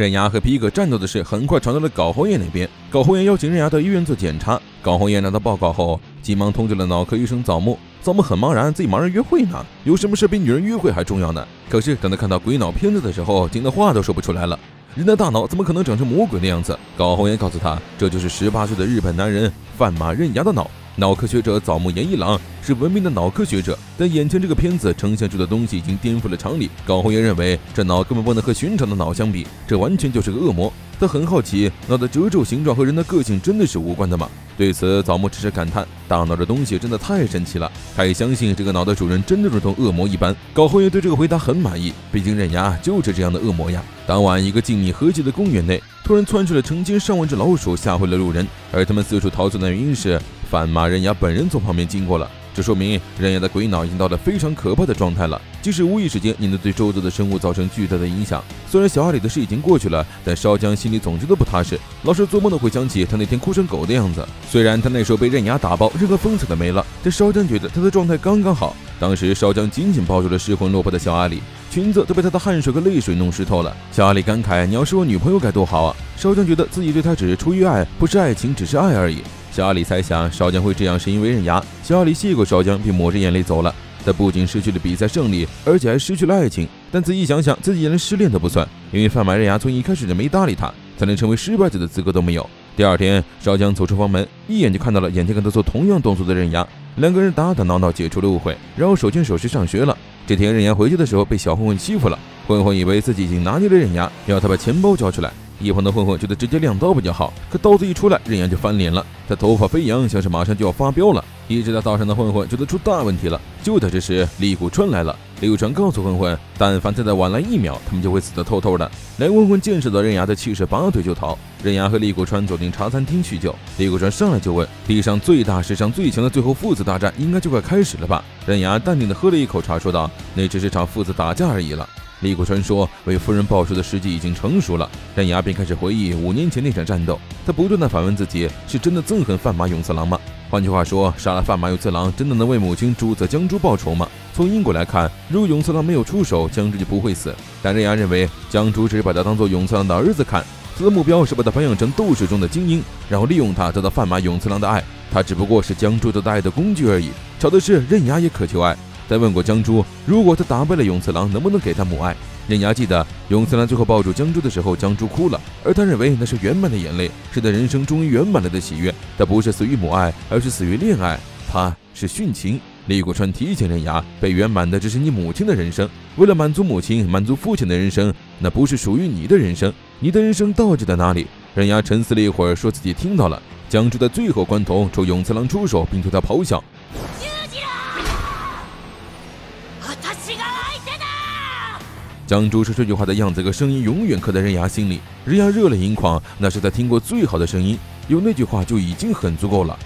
刃牙和皮革战斗的事很快传到了高侯爷那边。高侯爷邀请刃牙到医院做检查。高侯爷拿到报告后，急忙通知了脑科医生枣木。枣木很茫然，自己忙着约会呢，有什么事比女人约会还重要呢？可是等他看到鬼脑片子的时候，惊得话都说不出来了。人的大脑怎么可能长成魔鬼的样子？高侯爷告诉他，这就是十八岁的日本男人范马刃牙的脑。脑科学者早木研一郎是文明的脑科学者，但眼前这个片子呈现出的东西已经颠覆了常理。高侯爷认为这脑根本不能和寻常的脑相比，这完全就是个恶魔。他很好奇，脑的褶皱形状和人的个性真的是无关的吗？对此，早木只是感叹：大脑这东西真的太神奇了。他也相信这个脑的主人真的如同恶魔一般。高侯爷对这个回答很满意，毕竟刃牙就是这样的恶魔呀。当晚，一个静谧和谐的公园内，突然窜出了成千上万只老鼠，吓坏了路人。而他们四处逃窜的原因是。反马刃牙本人从旁边经过了，这说明刃牙的鬼脑已经到了非常可怕的状态了。即使无意之间也能对周遭的生物造成巨大的影响。虽然小阿里的事已经过去了，但烧江心里总觉得不踏实，老是做梦都会想起他那天哭成狗的样子。虽然他那时候被刃牙打爆，任何风采都没了，但烧江觉得他的状态刚刚好。当时烧江紧紧抱住了失魂落魄的小阿里，裙子都被他的汗水和泪水弄湿透了。小阿里感慨：“你要是我女朋友该多好啊！”烧江觉得自己对他只是出于爱，不是爱情，只是爱而已。小阿里猜想烧江会这样是因为刃牙。小阿里谢过烧江，并抹着眼泪走了。他不仅失去了比赛胜利，而且还失去了爱情。但仔细想想，自己连失恋都不算，因为贩卖刃牙从一开始就没搭理他，才能成为失败者的资格都没有。第二天，烧江走出房门，一眼就看到了眼前跟他做同样动作的刃牙。两个人打打闹闹，解除了误会，然后手牵手去上学了。这天，刃牙回去的时候被小混混欺负了，混混以为自己已经拿捏了刃牙，要他把钱包交出来。一旁的混混觉得直接亮刀比较好，可刀子一出来，任阳就翻脸了，他头发飞扬，像是马上就要发飙了。一直在道上的混混觉得出大问题了。就在这时，李谷川来了。李谷川告诉混混，但凡再再晚来一秒，他们就会死得透透的。来混混见识到刃牙的气势，拔腿就逃。刃牙和李谷川走进茶餐厅叙旧，李谷川上来就问：地上最大、史上最强的最后父子大战，应该就快开始了吧？刃牙淡定地喝了一口茶，说道：“那只是场父子打架而已了。”李谷川说：“为夫人报仇的时机已经成熟了。”刃牙便开始回忆五年前那场战斗。他不断的反问自己：是真的憎恨范马永次郎吗？换句话说，杀了范马永次郎，真的能为母亲朱泽江珠报仇吗？从因果来看，如果永次郎没有出手，江珠就不会死。但刃牙认为，江珠只是把他当做永次郎的儿子看，他的目标是把他培养成斗士中的精英，然后利用他得到范马永次郎的爱。他只不过是江珠得到爱的工具而已。巧的是，刃牙也渴求爱。再问过江珠，如果他打败了永次郎，能不能给他母爱？刃牙记得永次郎最后抱住江珠的时候，江珠哭了，而他认为那是圆满的眼泪，是他人生终于圆满了的喜悦。他不是死于母爱，而是死于恋爱，他是殉情。李谷川提醒刃牙，被圆满的只是你母亲的人生，为了满足母亲、满足父亲的人生，那不是属于你的人生。你的人生到底在哪里？刃牙沉思了一会儿，说自己听到了。江珠在最后关头冲永次郎出手，并对他咆哮。江珠说这句话的样子和声音永远刻在刃牙心里。刃牙热泪盈眶，那是他听过最好的声音，有那句话就已经很足够了。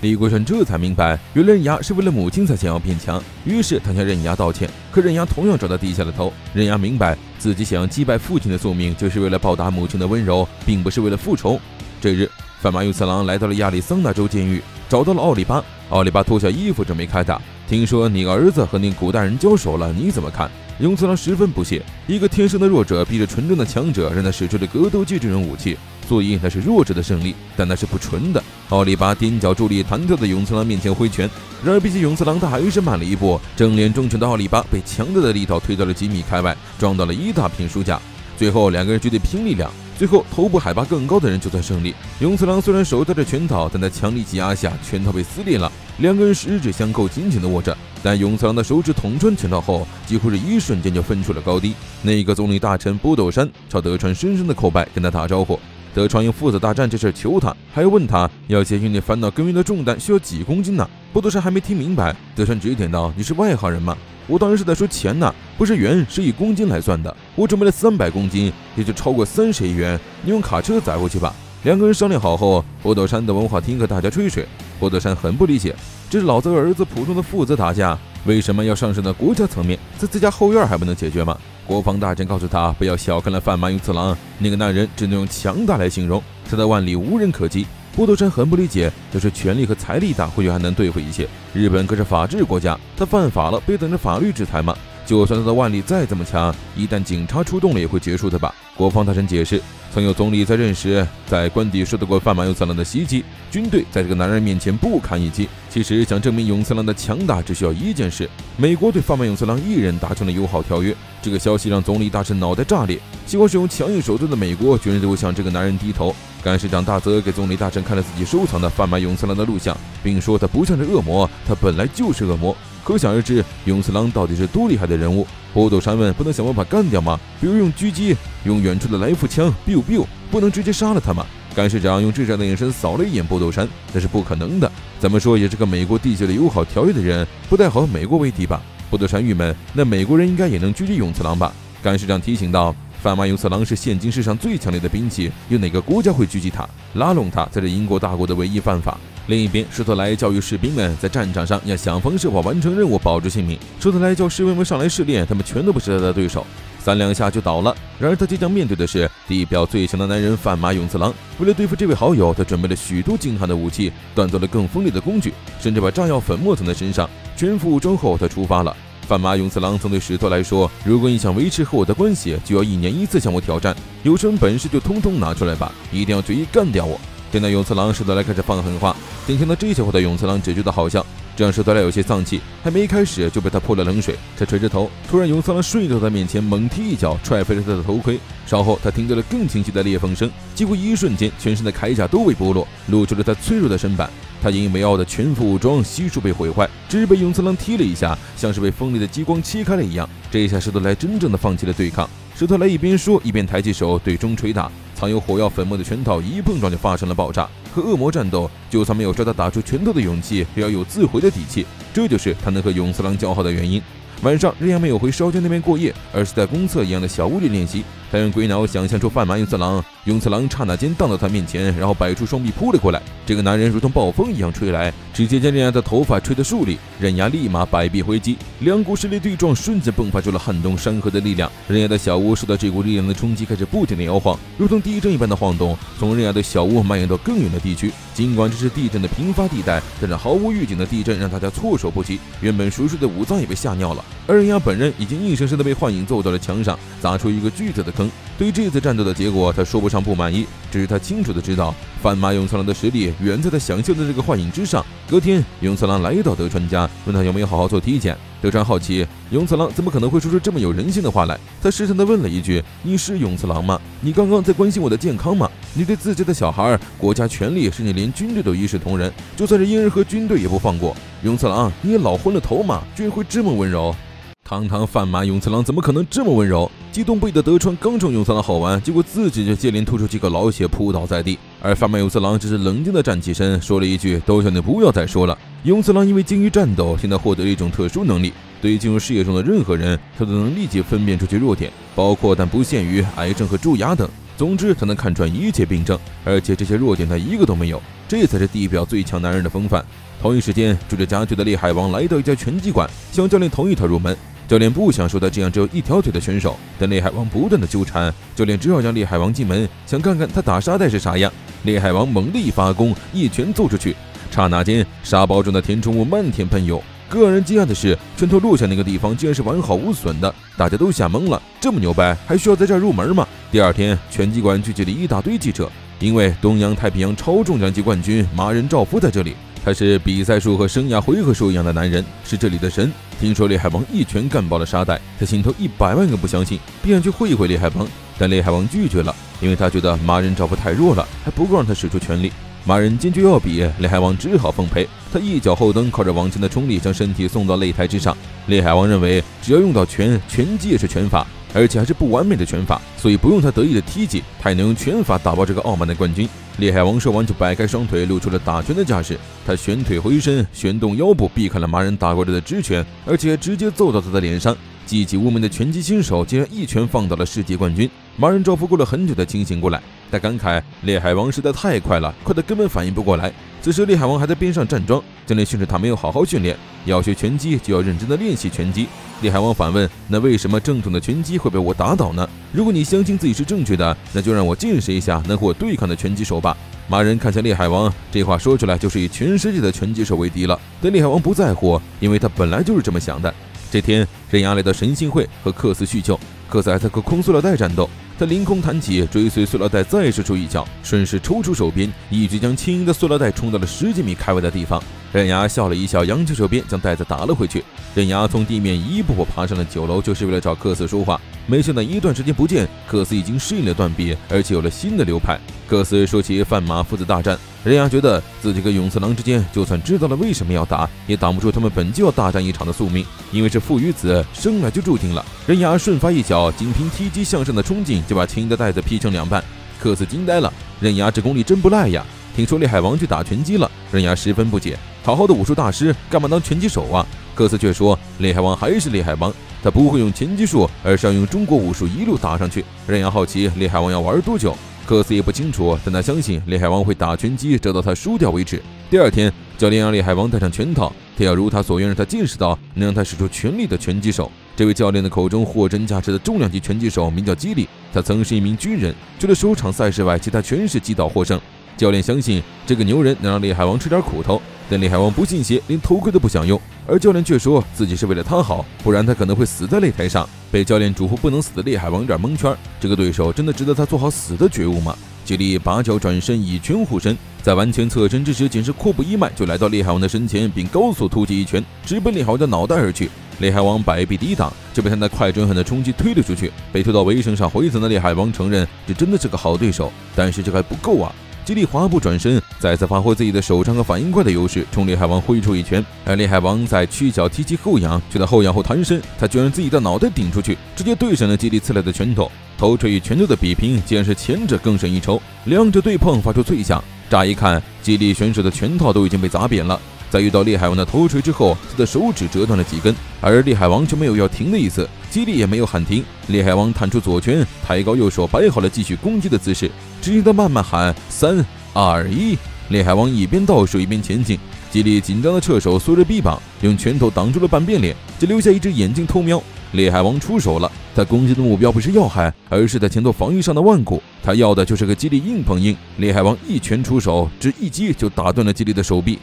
李国川这才明白，原来刃牙是为了母亲才想要变强，于是他向刃牙道歉。可刃牙同样找他低下了头。刃牙明白自己想要击败父亲的宿命，就是为了报答母亲的温柔，并不是为了复仇。这日，范马右次郎来到了亚利桑那州监狱，找到了奥利巴。奥利巴脱下衣服准备开打。听说你儿子和那古代人交手了，你怎么看？永次郎十分不屑。一个天生的弱者逼着纯正的强者，让他使出了格斗技这种武器，所以那是弱者的胜利，但那是不纯的。奥利巴踮脚伫立，弹跳在永次郎面前挥拳。然而比起永次郎，他还是慢了一步。正脸重拳的奥利巴被强大的力道推到了几米开外，撞到了一大片书架。最后两个人决定拼力量。最后，头部海拔更高的人就算胜利。永次郎虽然手戴着拳套，但在强力挤压下，拳套被撕裂了。两个人十指相扣，紧紧的握着。但永次郎的手指捅穿拳套后，几乎是一瞬间就分出了高低。那个总理大臣波斗山朝德川深深的叩拜，跟他打招呼。德川用父子大战这事求他，还要问他要解决你烦恼根源的重担需要几公斤呢？波多山还没听明白，德川直点道：“你是外行人吗？我当然是在说钱呢，不是元，是以公斤来算的。我准备了三百公斤，也就超过三十亿元，你用卡车载过去吧。”两个人商量好后，波斗山的文化厅和大家吹水。波斗山很不理解，这是老子和儿子普通的父子打架，为什么要上升到国家层面？在自家后院还不能解决吗？国防大臣告诉他，不要小看了范马勇次郎，那个男人只能用强大来形容，他在万里无人可及。波多山很不理解，要是权力和财力大，或许还能对付一些。日本可是法治国家，他犯法了，不也等着法律制裁吗？就算他的腕力再怎么强，一旦警察出动了，也会结束的吧？国防大臣解释，曾有总理在任时在官邸受到过贩马勇次郎的袭击，军队在这个男人面前不堪一击。其实想证明勇次郎的强大，只需要一件事：美国对贩卖勇次郎一人达成了友好条约。这个消息让总理大臣脑袋炸裂，喜欢使用强硬手段的美国居然都向这个男人低头。干事长大泽给总理大臣看了自己收藏的贩卖勇次郎的录像，并说他不像是恶魔，他本来就是恶魔。可想而知，勇次郎到底是多厉害的人物。波斗山问：“不能想办法干掉吗？比如用狙击，用远处的来福枪，biu biu，不能直接杀了他吗？”干事长用智障的眼神扫了一眼波斗山，那是不可能的。怎么说也是个美国缔结了友好条约的人，不太好和美国为敌吧？波斗山郁闷，那美国人应该也能狙击勇次郎吧？干事长提醒道：“贩卖勇次郎是现今世上最强烈的兵器，有哪个国家会狙击他、拉拢他，才是英国大国的唯一办法。”另一边，施特莱教育士兵们在战场上要想方设法完成任务，保住性命。施特莱叫士兵们上来试炼，他们全都不是他的对手，三两下就倒了。然而他即将面对的是地表最强的男人范马勇次郎。为了对付这位好友，他准备了许多精悍的武器，锻造了更锋利的工具，甚至把炸药粉末藏在身上。全副武装后，他出发了。范马勇次郎曾对史特莱说：“如果你想维持和我的关系，就要一年一次向我挑战，有什么本事就通通拿出来吧，一定要决意干掉我。”听到勇次郎，史德莱开始放狠话。听到这些话的勇次郎只觉得好笑，这让史德莱有些丧气。还没开始就被他泼了冷水。他垂着头，突然勇次郎顺着他面前猛踢一脚，踹飞了他的头盔。稍后他听到了更清晰的裂缝声，几乎一瞬间，全身的铠甲都被剥落，露出了他脆弱的身板。他引以为傲的全副武装悉数被毁坏，只是被勇次郎踢了一下，像是被锋利的激光切开了一样。这一下，史德莱真正的放弃了对抗。史德莱一边说，一边抬起手对钟捶打。藏有火药粉末的拳套一碰撞就发生了爆炸。和恶魔战斗，就算没有抓到打出拳头的勇气，也要有自毁的底气。这就是他能和勇次郎交好的原因。晚上，日阳没有回烧焦那边过夜，而是在公厕一样的小屋里练习。他用鬼脑想象出半马勇次郎，勇次郎刹那间荡到他面前，然后摆出双臂扑了过来。这个男人如同暴风一样吹来，直接将刃牙的头发吹得竖立，刃牙立马摆臂挥击，两股势力对撞，瞬间迸发出了撼动山河的力量。刃牙的小屋受到这股力量的冲击，开始不停的摇晃，如同地震一般的晃动，从刃牙的小屋蔓延到更远的地区。尽管这是地震的频发地带，但是毫无预警的地震让大家措手不及，原本熟睡的武藏也被吓尿了。而人牙本人已经硬生生的被幻影揍到了墙上，砸出一个巨大的坑。对于这次战斗的结果，他说不上不满意，只是他清楚的知道，贩马勇次郎的实力远在他想象的这个幻影之上。隔天，勇次郎来到德川家，问他有没有好好做体检。德川好奇，勇次郎怎么可能会说出这么有人性的话来？他试探的问了一句：“你是勇次郎吗？你刚刚在关心我的健康吗？你对自家的小孩、国家权力，甚至连军队都一视同仁，就算是婴儿和军队也不放过。勇次郎，你也老昏了头吗？居然会这么温柔？”堂堂贩马勇次郎怎么可能这么温柔？激动不已的德川刚冲勇次郎好玩，结果自己就接连吐出几个老血，扑倒在地。而贩卖勇次郎只是冷静的站起身，说了一句：“都叫你不要再说了。”勇次郎因为精于战斗，现在获得了一种特殊能力，对于进入视野中的任何人，他都能立即分辨出其弱点，包括但不限于癌症和蛀牙等。总之，他能看穿一切病症，而且这些弱点他一个都没有，这才是地表最强男人的风范。同一时间，住着家具的厉海王来到一家拳击馆，向教练同意他入门。教练不想收他这样只有一条腿的选手，但厉海王不断的纠缠，教练只好让厉海王进门，想看看他打沙袋是啥样。厉海王猛力发功，一拳揍出去，刹那间沙包中的填充物漫天喷涌。更让人惊讶的是，拳头落下那个地方竟然是完好无损的，大家都吓懵了。这么牛掰，还需要在这儿入门吗？第二天，拳击馆聚集了一大堆记者，因为东洋太平洋超重量级冠军麻仁赵夫在这里。他是比赛数和生涯回合数一样的男人，是这里的神。听说厉海王一拳干爆了沙袋，他心头一百万个不相信，便想去会会厉海王，但厉海王拒绝了，因为他觉得马人招夫太弱了，还不够让他使出全力。马人坚决要比，厉海王只好奉陪。他一脚后蹬，靠着往前的冲力将身体送到擂台之上。厉海王认为，只要用到拳，拳击也是拳法。而且还是不完美的拳法，所以不用他得意的踢击，他也能用拳法打爆这个傲慢的冠军。厉海王说完就摆开双腿，露出了打拳的架势。他旋腿回身，旋动腰部避开了麻人打过来的直拳，而且直接揍到他的脸上。籍籍无名的拳击新手竟然一拳放倒了世界冠军。麻人招呼过了很久才清醒过来，他感慨厉海王实在太快了，快得根本反应不过来。此时厉海王还在边上站桩，教练训斥他没有好好训练，要学拳击就要认真的练习拳击。厉海王反问：“那为什么正统的拳击会被我打倒呢？如果你相信自己是正确的，那就让我见识一下能和我对抗的拳击手吧。”马人看向厉海王，这话说出来就是以全世界的拳击手为敌了。但厉海王不在乎，因为他本来就是这么想的。这天，刃牙来到神信会和克斯叙旧，克斯还在和空塑料袋战斗。他凌空弹起，追随塑料袋再射出一脚，顺势抽出手鞭，一举将轻盈的塑料袋冲到了十几米开外的地方。刃牙笑了一笑，扬起手边将袋子打了回去。刃牙从地面一步步爬上了九楼，就是为了找克斯说话。没想到一段时间不见，克斯已经适应了断臂，而且有了新的流派。克斯说起范马父子大战，刃牙觉得自己跟永次郎之间，就算知道了为什么要打，也挡不住他们本就要大战一场的宿命，因为是父与子，生来就注定了。刃牙顺发一脚，仅凭踢击向上的冲劲。就把青的袋子劈成两半，克斯惊呆了。刃牙这功力真不赖呀！听说厉海王去打拳击了，任牙十分不解。好好的武术大师，干嘛当拳击手啊？克斯却说，厉海王还是厉海王，他不会用拳击术，而是要用中国武术一路打上去。任牙好奇厉海王要玩多久，克斯也不清楚，但他相信厉海王会打拳击，直到他输掉为止。第二天，教练让厉海王戴上拳套，他要如他所愿，让他见识到能让他使出全力的拳击手。这位教练的口中货真价实的重量级拳击手名叫基利，他曾是一名军人，除了首场赛事外，其他全是击倒获胜。教练相信这个牛人能让厉海王吃点苦头，但厉海王不信邪，连头盔都不想用。而教练却说自己是为了他好，不然他可能会死在擂台上。被教练嘱咐不能死的厉海王有点蒙圈，这个对手真的值得他做好死的觉悟吗？吉利拔脚转身，以拳护身，在完全侧身之时，仅是阔步一迈就来到厉海王的身前，并高速突击一拳，直奔厉海王的脑袋而去。厉海王摆臂抵挡，就被他那快准狠的冲击推了出去。被推到围绳上回层的厉海王承认，这真的是个好对手，但是这还不够啊！吉利滑步转身，再次发挥自己的手长和反应快的优势，冲李海王挥出一拳。而李海王在屈脚踢击后仰，却在后仰后弹身，他居然自己的脑袋顶出去，直接对上了吉利刺来的拳头。头锤与拳头的比拼，竟然是前者更胜一筹，两者对碰发出脆响。乍一看，吉利选手的拳套都已经被砸扁了。在遇到厉海王的头锤之后，他的手指折断了几根，而厉海王却没有要停的意思，吉利也没有喊停。厉海王探出左拳，抬高右手，摆好了继续攻击的姿势。只听他慢慢喊：“三、二、一！”厉海王一边倒数一边前进，吉利紧张的侧手缩着臂膀，用拳头挡住了半边脸，只留下一只眼睛偷瞄。厉海王出手了，他攻击的目标不是要害，而是在前头防御上的腕骨。他要的就是个吉利硬碰硬。厉海王一拳出手，只一击就打断了吉利的手臂。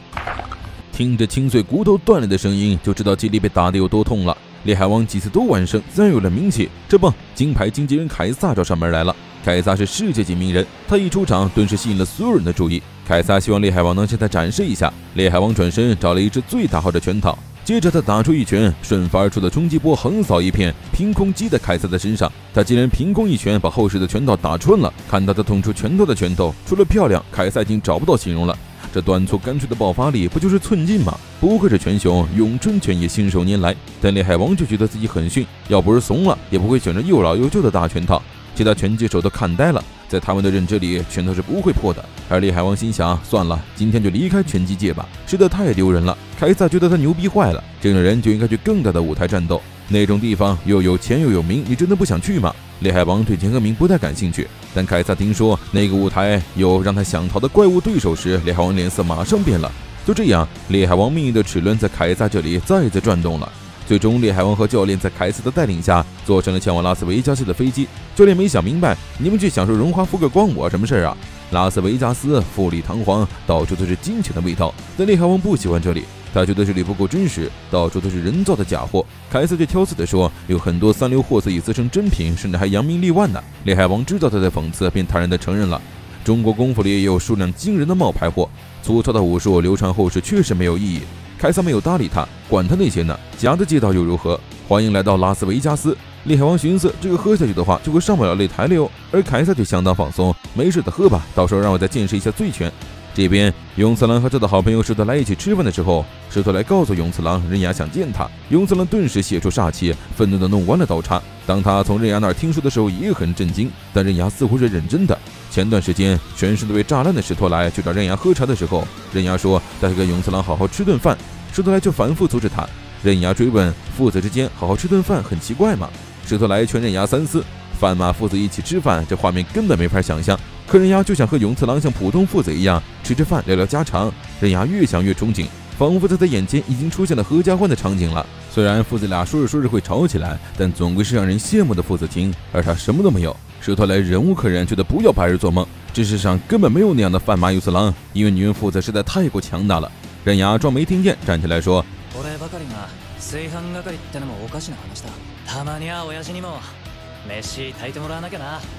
听着清脆骨头断了的声音，就知道基利被打得有多痛了。厉海王几次都完胜，自然有了名气。这不，金牌经纪人凯撒找上门来了。凯撒是世界级名人，他一出场，顿时吸引了所有人的注意。凯撒希望厉海王能向他展示一下。厉海王转身找了一只最大号的拳套，接着他打出一拳，顺发而出的冲击波横扫一片，凭空击在凯撒的身上。他竟然凭空一拳把后世的拳套打穿了。看到他捅出拳头的拳头，除了漂亮，凯撒已经找不到形容了。这短促干脆的爆发力，不就是寸劲吗？不愧是拳雄，咏春拳也信手拈来。但李海王就觉得自己很逊，要不是怂了，也不会选择又老又旧的大拳套。其他拳击手都看呆了，在他们的认知里，拳头是不会破的。而李海王心想：算了，今天就离开拳击界吧，实在太丢人了。凯撒觉得他牛逼坏了，这种人就应该去更大的舞台战斗，那种地方又有钱又有名，你真的不想去吗？李海王对钱和名不太感兴趣，但凯撒听说那个舞台有让他想逃的怪物对手时，李海王脸色马上变了。就这样，李海王命运的齿轮在凯撒这里再次转动了。最终，厉海王和教练在凯斯的带领下坐上了前往拉斯维加斯的飞机。教练没想明白，你们去享受荣华富贵关我什么事儿啊？拉斯维加斯富丽堂皇，到处都是金钱的味道，但厉海王不喜欢这里。他觉得这里不够真实，到处都是人造的假货。凯斯却挑刺地说：“有很多三流货色已自称真品，甚至还扬名立万呢。”厉海王知道他在讽刺，便坦然地承认了：“中国功夫里也有数量惊人的冒牌货，粗糙的武术流传后世确实没有意义。”凯撒没有搭理他，管他那些呢，假的街道又如何？欢迎来到拉斯维加斯。厉海王寻思，这个喝下去的话，就会上不了擂台了哟。而凯撒却相当放松，没事的喝吧，到时候让我再见识一下醉拳。这边，永次郎和他的好朋友石头来一起吃饭的时候，石头来告诉永次郎，刃牙想见他。永次郎顿时泄出煞气，愤怒地弄弯了刀叉。当他从刃牙那儿听说的时候，也很震惊。但刃牙似乎是认真的。前段时间，全身都被炸烂的石头来去找刃牙喝茶的时候，刃牙说带个永次郎好好吃顿饭。石头来就反复阻止他。刃牙追问：父子之间好好吃顿饭很奇怪吗？石头来劝刃牙三思。饭马父子一起吃饭，这画面根本没法想象。可人牙就想和永次郎像普通父子一样吃吃饭、聊聊家常。刃牙越想越憧憬，仿佛在他眼前已经出现了合家欢的场景了。虽然父子俩说着说着会吵起来，但总归是让人羡慕的父子情。而他什么都没有，石头来忍无可忍，觉得不要白日做梦。这世上根本没有那样的贩马有次郎，因为女人父子实在太过强大了。刃牙装没听见，站起来说。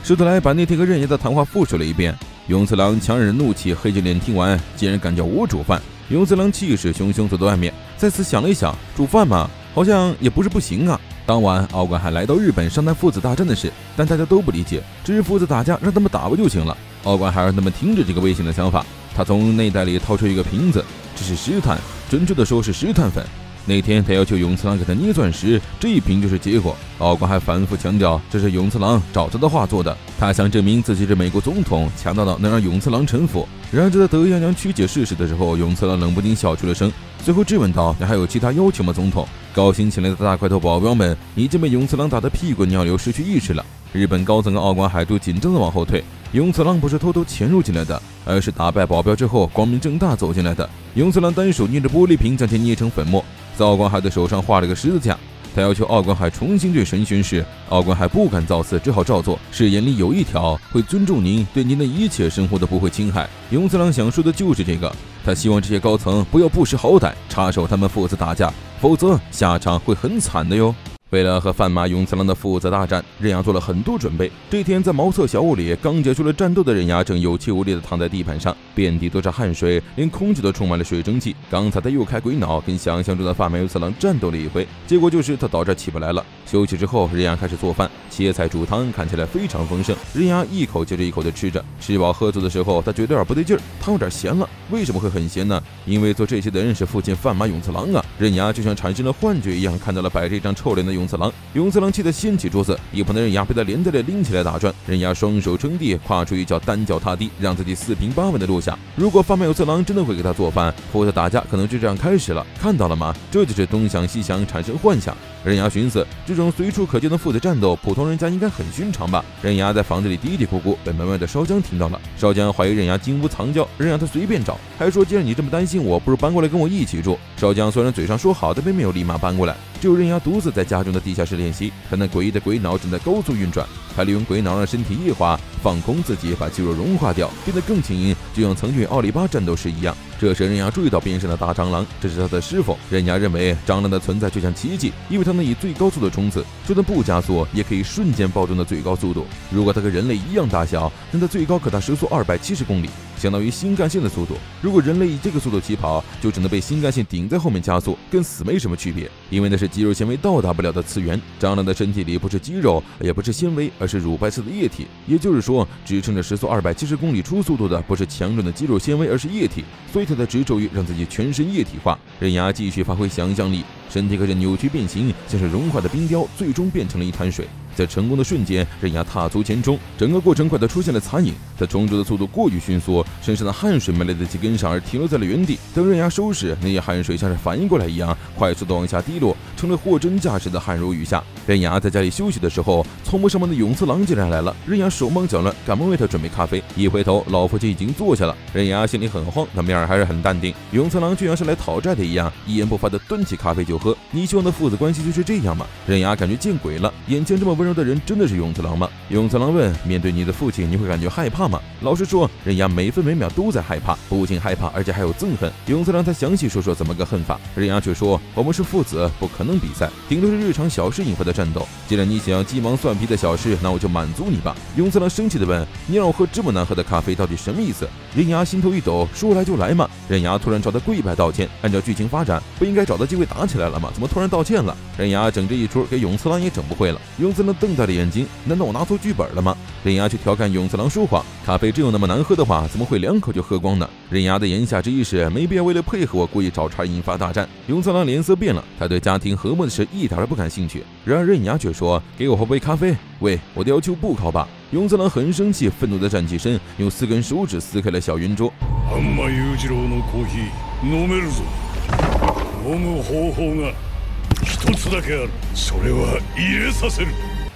石头来把那天和刃牙的谈话复述了一遍。永次郎强忍怒气，黑着脸听完，竟然敢叫我煮饭。永次郎气势汹汹走到外面，再次想了一想，煮饭嘛，好像也不是不行啊。当晚，奥管还来到日本商谈父子大战的事，但大家都不理解，只是父子打架，让他们打不就行了。奥管还让他们听着这个危险的想法。他从内袋里掏出一个瓶子，这是石炭，准确的说是石炭粉。那天他要求永次郎给他捏钻石，这一瓶就是结果。奥官还反复强调，这是永次郎找他的话做的。他想证明自己是美国总统，强大到能让永次郎臣服。然而就在德阳娘曲解事实的时候，永次郎冷不丁笑出了声，随后质问道：“你还有其他要求吗，总统？”高兴起来的大块头保镖们已经被永次郎打得屁滚尿流，失去意识了。日本高层跟奥官海都紧张的往后退。永次郎不是偷偷潜入进来的，而是打败保镖之后光明正大走进来的。永次郎单手捏着玻璃瓶，将其捏成粉末。在奥关海的手上画了个十字架，他要求奥关海重新对神宣誓。奥关海不敢造次，只好照做。誓言里有一条，会尊重您，对您的一切生活都不会侵害。永次郎想说的就是这个，他希望这些高层不要不识好歹，插手他们父子打架，否则下场会很惨的哟。为了和范马永次郎的父子大战，刃牙做了很多准备。这天，在茅厕小屋里，刚结束了战斗的刃牙正有气无力地躺在地板上，遍地都是汗水，连空气都充满了水蒸气。刚才他又开鬼脑，跟想象中的范马永次郎战斗了一回，结果就是他倒这起不来了。休息之后，刃牙开始做饭，切菜煮汤，看起来非常丰盛。刃牙一口接着一口地吃着，吃饱喝足的时候，他觉得有点不对劲儿，汤有点咸了。为什么会很咸呢？因为做这些的人是父亲范马永次郎啊！刃牙就像产生了幻觉一样，看到了摆着一张臭脸的永次郎。永次郎气得掀起桌子，一旁的刃牙被他连带着拎起来打转。刃牙双手撑地，跨出一脚，单脚踏地，让自己四平八稳的落下。如果贩卖永次郎真的会给他做饭，父子打架可能就这样开始了。看到了吗？这就是东想西想，产生幻想。刃牙寻思，这种随处可见的父子战斗，普通人家应该很寻常吧？刃牙在房子里嘀嘀咕咕，被门外的烧江听到了。烧江怀疑刃牙金屋藏娇，任让他随便找。还说：“既然你这么担心我，不如搬过来跟我一起住。”少将虽然嘴上说好的，并没有立马搬过来，只有刃牙独自在家中的地下室练习。他那诡异的鬼脑正在高速运转，他利用鬼脑让身体液化，放空自己，把肌肉融化掉，变得更轻盈，就像曾与奥利巴战斗时一样。这时，刃牙注意到边上的大蟑螂，这是他的师傅。刃牙认为蟑螂的存在就像奇迹，因为它能以最高速度冲刺，就算不加速，也可以瞬间暴增的最高速度。如果它跟人类一样大小，那它最高可达时速二百七十公里，相当于新干线的速度。如果人类以这个速度起跑，就只能被新干线顶在后面加速，跟死没什么区别，因为那是肌肉纤维到达不了的次元。蟑螂的身体里不是肌肉，也不是纤维，而是乳白色的液体。也就是说，支撑着时速二百七十公里初速度的，不是强壮的肌肉纤维，而是液体。所以。它的执着于让自己全身液体化，刃牙继续发挥想象力，身体开始扭曲变形，像是融化的冰雕，最终变成了一滩水。在成功的瞬间，刃牙踏足前冲，整个过程快的出现了残影。他冲出的速度过于迅速，身上的汗水没来得及跟上，而停留在了原地。等刃牙收拾，那些汗水像是反应过来一样，快速的往下滴落，成了货真价实的汗如雨下。刃牙在家里休息的时候，从不上班的永次郎竟然来了。刃牙手忙脚乱，赶忙为他准备咖啡。一回头，老父亲已经坐下了。刃牙心里很慌，但面儿还是很淡定。永次郎就像是来讨债的一样，一言不发的端起咖啡就喝。你希望的父子关系就是这样吗？刃牙感觉见鬼了，眼前这么温柔。的人真的是永次郎吗？永次郎问：“面对你的父亲，你会感觉害怕吗？”老实说，刃牙每分每秒都在害怕，不仅害怕，而且还有憎恨。永次郎他详细说说怎么个恨法，刃牙却说：“我们是父子，不可能比赛，顶多是日常小事引发的战斗。既然你想要鸡毛蒜皮的小事，那我就满足你吧。”永次郎生气地问：“你让我喝这么难喝的咖啡，到底什么意思？”刃牙心头一抖：“说来就来嘛！”刃牙突然朝他跪拜道歉。按照剧情发展，不应该找到机会打起来了吗？怎么突然道歉了？刃牙整这一出，给永次郎也整不会了。永次郎。瞪大了眼睛，难道我拿错剧本了吗？刃牙去调侃永次郎说谎，咖啡真有那么难喝的话，怎么会两口就喝光呢？刃牙的言下之意是没必要为了配合我故意找茬引发大战。永次郎脸色变了，他对家庭和睦的事一点都不感兴趣。然而刃牙却说：“给我喝杯咖啡。”喂，我的要求不高吧？永次郎很生气，愤怒地站起身，用四根手指撕开了小圆桌。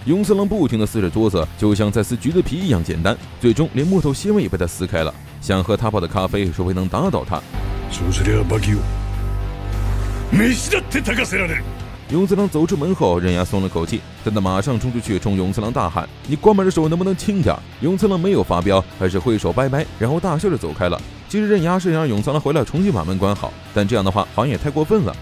永次郎不停地撕着桌子，就像在撕橘子皮一样简单。最终，连木头纤维也被他撕开了。想喝他泡的咖啡，除非能打倒他。永次郎走出门后，刃牙松了口气，但他马上冲出去冲永次郎大喊：“你关门的时候能不能轻点？”永次郎没有发飙，而是挥手拜拜，然后大笑着走开了。其实刃牙是想让永次郎回来重新把门关好，但这样的话好像也太过分了。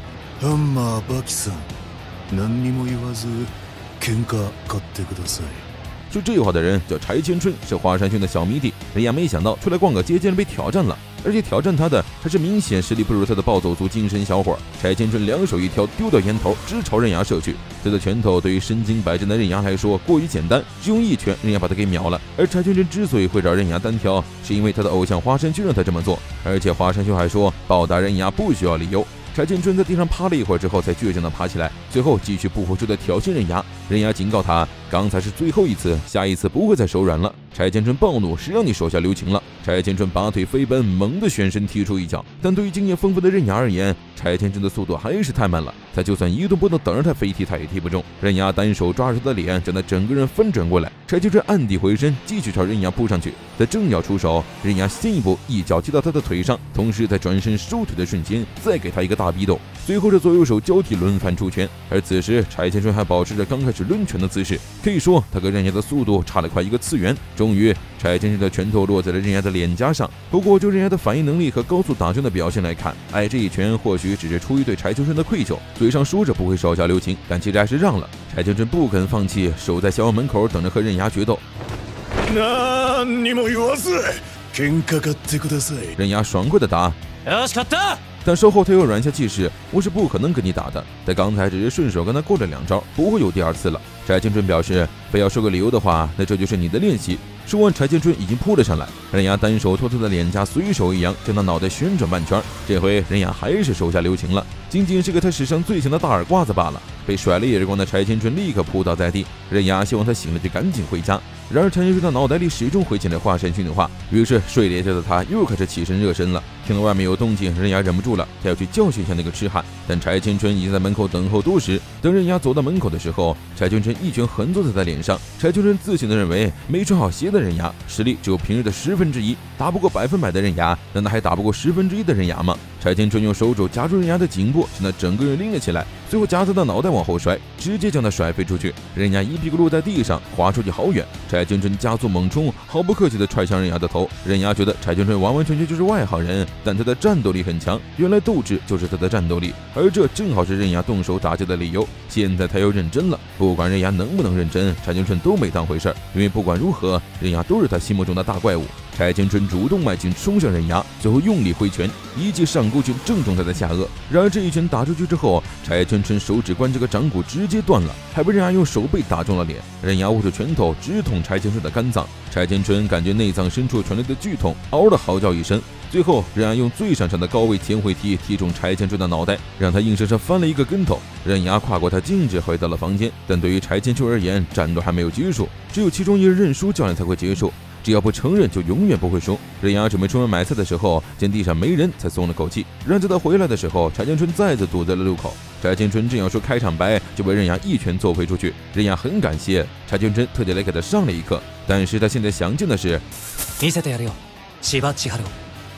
说这话的人叫柴千春，是华山君的小迷弟。人家没想到出来逛个街竟然被挑战了，而且挑战他的还是明显实力不如他的暴走族精神小伙。柴千春两手一挑，丢掉烟头，直朝刃牙射去。他的拳头对于身经百战的刃牙来说过于简单，只用一拳，刃牙把他给秒了。而柴千春之所以会找刃牙单挑，是因为他的偶像花山君让他这么做，而且花山君还说暴打刃牙不需要理由。柴进春在地上趴了一会儿之后，才倔强地爬起来，最后继续不服输地挑衅刃牙。刃牙警告他，刚才是最后一次，下一次不会再手软了。柴千春暴怒，谁让你手下留情了？柴千春拔腿飞奔，猛地旋身踢出一脚。但对于经验丰富的刃牙而言，柴千春的速度还是太慢了。他就算一动不动等着他飞踢，他也踢不中。刃牙单手抓住他的脸，将他整个人翻转过来。柴千春暗地回身，继续朝刃牙扑上去。他正要出手，刃牙先一步一脚踢到他的腿上，同时在转身收腿的瞬间，再给他一个大逼斗。随后是左右手交替轮番出拳。而此时，柴千春还保持着刚开始抡拳的姿势，可以说他跟刃牙的速度差了快一个次元。终于，柴千春的拳头落在了刃牙的脸颊上。不过，就刃牙的反应能力和高速打拳的表现来看，挨，这一拳或许只是出于对柴千春的愧疚。嘴上说着不会手下留情，但其实还是让了。柴千春不肯放弃，守在校园门口等着和刃牙决斗。刃牙爽快的答。但稍后他又软下气势，我是不可能跟你打的。他刚才只是顺手跟他过了两招，不会有第二次了。柴千春表示，非要说个理由的话，那这就是你的练习。说完，柴千春已经扑了上来，刃牙单手托他的脸颊，随手一扬，将他脑袋旋转半圈。这回刃牙还是手下留情了，仅仅是个他史上最强的大耳刮子罢了。被甩了一耳光的柴千春立刻扑倒在地，刃牙希望他醒了就赶紧回家。然而柴千春的脑袋里始终回响着华山君的话，于是睡了一觉的他又开始起身热身了。听到外面有动静，刃牙忍不住了，他要去教训一下那个痴汉。但柴青春已经在门口等候多时。等刃牙走到门口的时候，柴青春一拳横坐在他脸上。柴青春自信的认为，没穿好鞋的刃牙实力只有平日的十分之一，打不过百分百的刃牙，难道还打不过十分之一的刃牙吗？柴千春用手肘夹住刃牙的颈部，将他整个人拎了起来，最后夹他的脑袋往后摔，直接将他甩飞出去。刃牙一屁股落在地上，滑出去好远。柴千春加速猛冲，毫不客气地踹向刃牙的头。刃牙觉得柴千春完完全全就是外行人。但他的战斗力很强，原来斗志就是他的战斗力，而这正好是刃牙动手打架的理由。现在他又认真了，不管刃牙能不能认真，柴千春都没当回事儿，因为不管如何，刃牙都是他心目中的大怪物。柴千春主动迈进，冲向刃牙，最后用力挥拳，一记上勾拳正中他的下颚。然而这一拳打出去之后，柴千春手指关这个掌骨直接断了，还被刃牙用手背打中了脸。刃牙握着拳头，直捅柴千春的肝脏。柴千春感觉内脏深处传来的剧痛，嗷的嚎叫一声。最后，刃牙用最擅长的高位前回踢踢中柴千春的脑袋，让他硬生生翻了一个跟头。刃牙跨过他，径直回到了房间。但对于柴千春而言，战斗还没有结束，只有其中一人认输，教练才会结束。只要不承认，就永远不会输。刃牙准备出门买菜的时候，见地上没人，才松了口气。然而在他回来的时候，柴千春再次堵在了路口。柴千春正要说开场白，就被刃牙一拳揍飞出去。刃牙很感谢柴千春，特地来给他上了一课。但是他现在想见的是，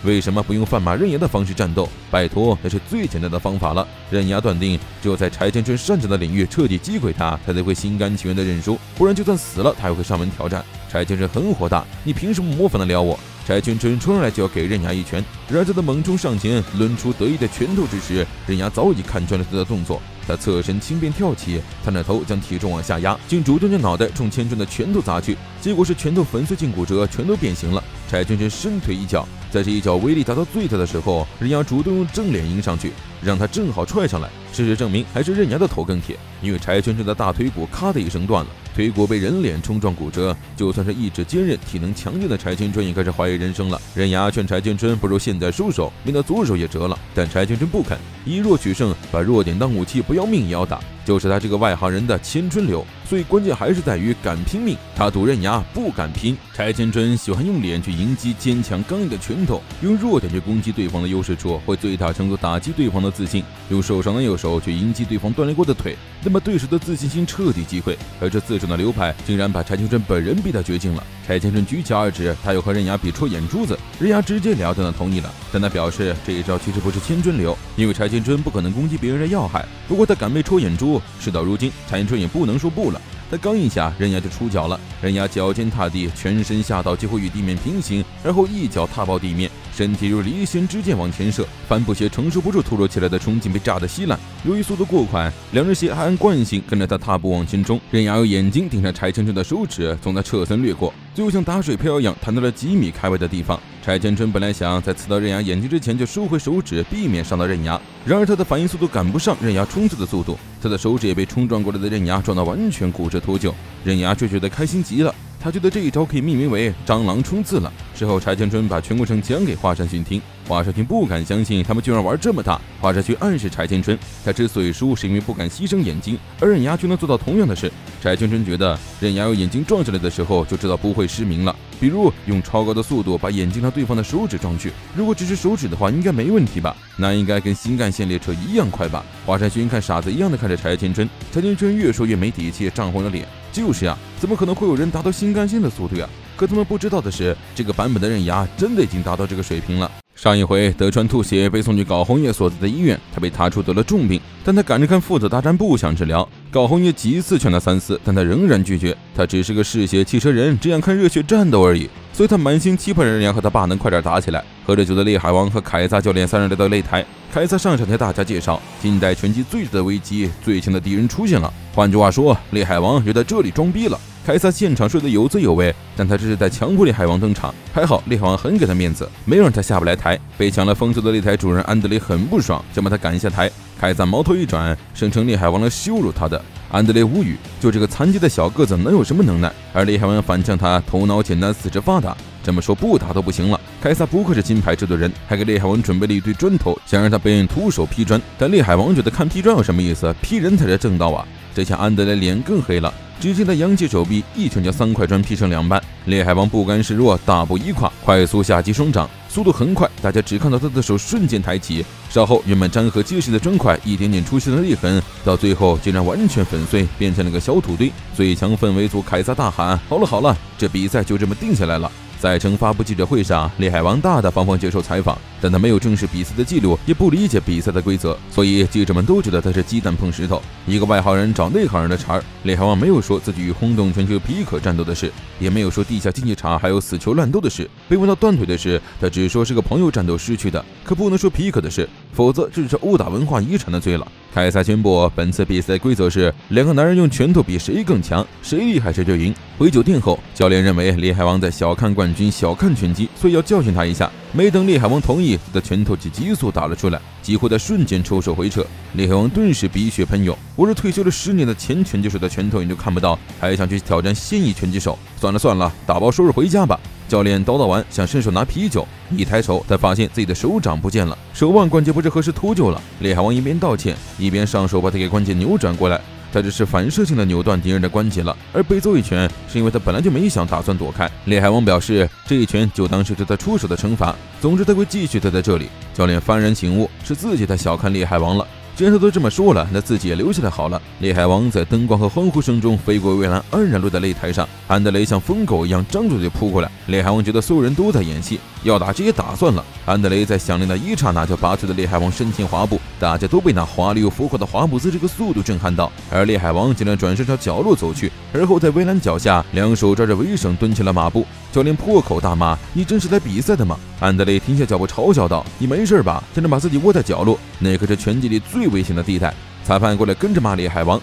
为什么不用饭马刃牙的方式战斗？拜托，那是最简单的方法了。刃牙断定，只有在柴千春擅长的领域彻底击溃他，他才会心甘情愿的认输。不然，就算死了，他也会上门挑战。柴犬真很火大，你凭什么模仿得了我？柴犬真冲上来就要给刃牙一拳，然而在他猛冲上前抡出得意的拳头之时，刃牙早已看穿了他的动作。他侧身轻便跳起，探着头将体重往下压，竟主动将脑袋冲千钧的拳头砸去，结果是拳头粉碎性骨折，全都变形了。柴犬真伸腿一脚。在这一脚威力达到最大的时候，刃牙主动用正脸迎上去，让他正好踹上来。事实证明，还是刃牙的头更铁，因为柴千春的大腿骨咔的一声断了，腿骨被人脸冲撞骨折。就算是意志坚韧、体能强劲的柴千春，也开始怀疑人生了。刃牙劝柴千春，不如现在收手，免得左手也折了。但柴千春不肯，以弱取胜，把弱点当武器，不要命也要打，就是他这个外行人的青春流。所以关键还是在于敢拼命。他赌刃牙不敢拼。柴千春喜欢用脸去迎击坚强刚硬的拳用弱点去攻击对方的优势处，会最大程度打击对方的自信。用受伤的右手去迎击对方锻炼过的腿，那么对手的自信心彻底击溃。而这自创的流派竟然把柴千春本人逼到绝境了。柴千春举起二指，他又和刃牙比戳眼珠子，刃牙直截了当的同意了，但他表示这一招其实不是千春流，因为柴千春不可能攻击别人的要害。不过他敢被戳眼珠，事到如今，柴千春也不能说不了。他刚一下，任牙就出脚了。任牙脚尖踏地，全身下到几乎与地面平行，然后一脚踏爆地面，身体如离弦之箭往前射。帆布鞋承受不住突如其来的冲劲，被炸得稀烂。由于速度过快，两只鞋还按惯性跟着他踏步往前冲。任牙用眼睛盯着柴青青的手指，从他侧身掠过，就像打水漂一样弹到了几米开外的地方。柴千春本来想在刺到刃牙眼睛之前就收回手指，避免伤到刃牙，然而他的反应速度赶不上刃牙冲刺的速度，他的手指也被冲撞过来的刃牙撞得完全骨折脱臼。刃牙却觉得开心极了。他觉得这一招可以命名为“蟑螂冲刺”了。之后，柴千春把全过程讲给华山勋听，华山勋不敢相信他们居然玩这么大。华山勋暗示柴千春，他之所以输，是因为不敢牺牲眼睛，而刃牙却能做到同样的事。柴千春觉得，刃牙用眼睛撞上来的时候，就知道不会失明了。比如用超高的速度把眼睛朝对方的手指撞去，如果只是手指的话，应该没问题吧？那应该跟新干线列车一样快吧？华山勋看傻子一样的看着柴千春，柴千春越说越没底气，涨红了脸。就是呀，怎么可能会有人达到新干线的速度呀？可他们不知道的是，这个版本的刃牙真的已经达到这个水平了。上一回，德川吐血被送去搞红叶所在的医院，他被查出得了重病，但他赶着看父子大战，不想治疗。搞红叶几次劝他三思，但他仍然拒绝。他只是个嗜血汽车人，只想看热血战斗而已。所以他满心期盼刃牙和他爸能快点打起来。喝着酒的厉海王和凯撒教练三人来到擂台，凯撒上场向大家介绍，近代拳击最大的危机，最强的敌人出现了。换句话说，厉海王又在这里装逼了。凯撒现场睡得有滋有味，但他这是在强迫厉海王登场。还好厉海王很给他面子，没让他下不来台。被抢了风头的擂台主人安德烈很不爽，想把他赶下台。凯撒矛头一转，声称厉海王来羞辱他的。安德烈无语，就这个残疾的小个子能有什么能耐？而厉海王反呛他头脑简单，四肢发达，这么说不打都不行了。凯撒不愧是金牌制作人，还给厉海王准备了一堆砖头，想让他表演徒手劈砖。但厉海王觉得看劈砖有什么意思？劈人才是正道啊！这下安德烈脸更黑了。只见他扬起手臂，一拳将三块砖劈成两半。厉海王不甘示弱，大步一跨，快速下击双掌，速度很快。大家只看到他的手瞬间抬起，稍后原本粘合结实的砖块一点点出现了裂痕，到最后竟然完全粉碎，变成了个小土堆。最强氛围组凯撒大喊：“好了好了，这比赛就这么定下来了。”在城发布记者会上，厉海王大大方方接受采访，但他没有正式比赛的记录，也不理解比赛的规则，所以记者们都觉得他是鸡蛋碰石头，一个外行人找内行人的茬儿。厉海王没有说自己与轰动全球皮可战斗的事，也没有说地下竞技场还有死囚乱斗的事。被问到断腿的事，他只说是个朋友战斗失去的，可不能说皮可的事，否则这是殴打文化遗产的罪了。凯撒宣布，本次比赛规则是两个男人用拳头比谁更强，谁厉害谁就赢。回酒店后，教练认为厉海王在小看冠军，小看拳击，所以要教训他一下。没等厉海王同意，他的拳头就急速打了出来，几乎在瞬间抽手回撤。厉海王顿时鼻血喷涌，我是退休了十年的前拳击手的拳头你都看不到，还想去挑战现役拳击手？算了算了，打包收拾回家吧。教练叨叨完，想伸手拿啤酒，一抬手，才发现自己的手掌不见了，手腕关节不知何时脱臼了。厉海王一边道歉，一边上手把他给关节扭转过来。他只是反射性的扭断敌人的关节了，而被揍一拳是因为他本来就没想打算躲开。厉海王表示，这一拳就当是对他出手的惩罚。总之，他会继续待在这里。教练幡然醒悟，是自己太小看厉海王了。既然他都这么说了，那自己也留下来好了。厉海王在灯光和欢呼声中飞过围栏，安然落在擂台上。安德雷像疯狗一样张着嘴扑过来。厉海王觉得所有人都在演戏，要打直接打算了。安德雷在响亮的一刹那就拔腿的厉海王身前滑步，大家都被那华丽又浮夸的滑步姿这个速度震撼到。而厉海王竟然转身朝角落走去，而后在围栏脚下两手抓着围绳蹲起了马步。教练破口大骂：“你真是来比赛的吗？”安德雷停下脚步嘲笑道：“你没事吧？竟然把自己窝在角落，那可是拳击里最危险的地带。”裁判过来跟着骂烈海王。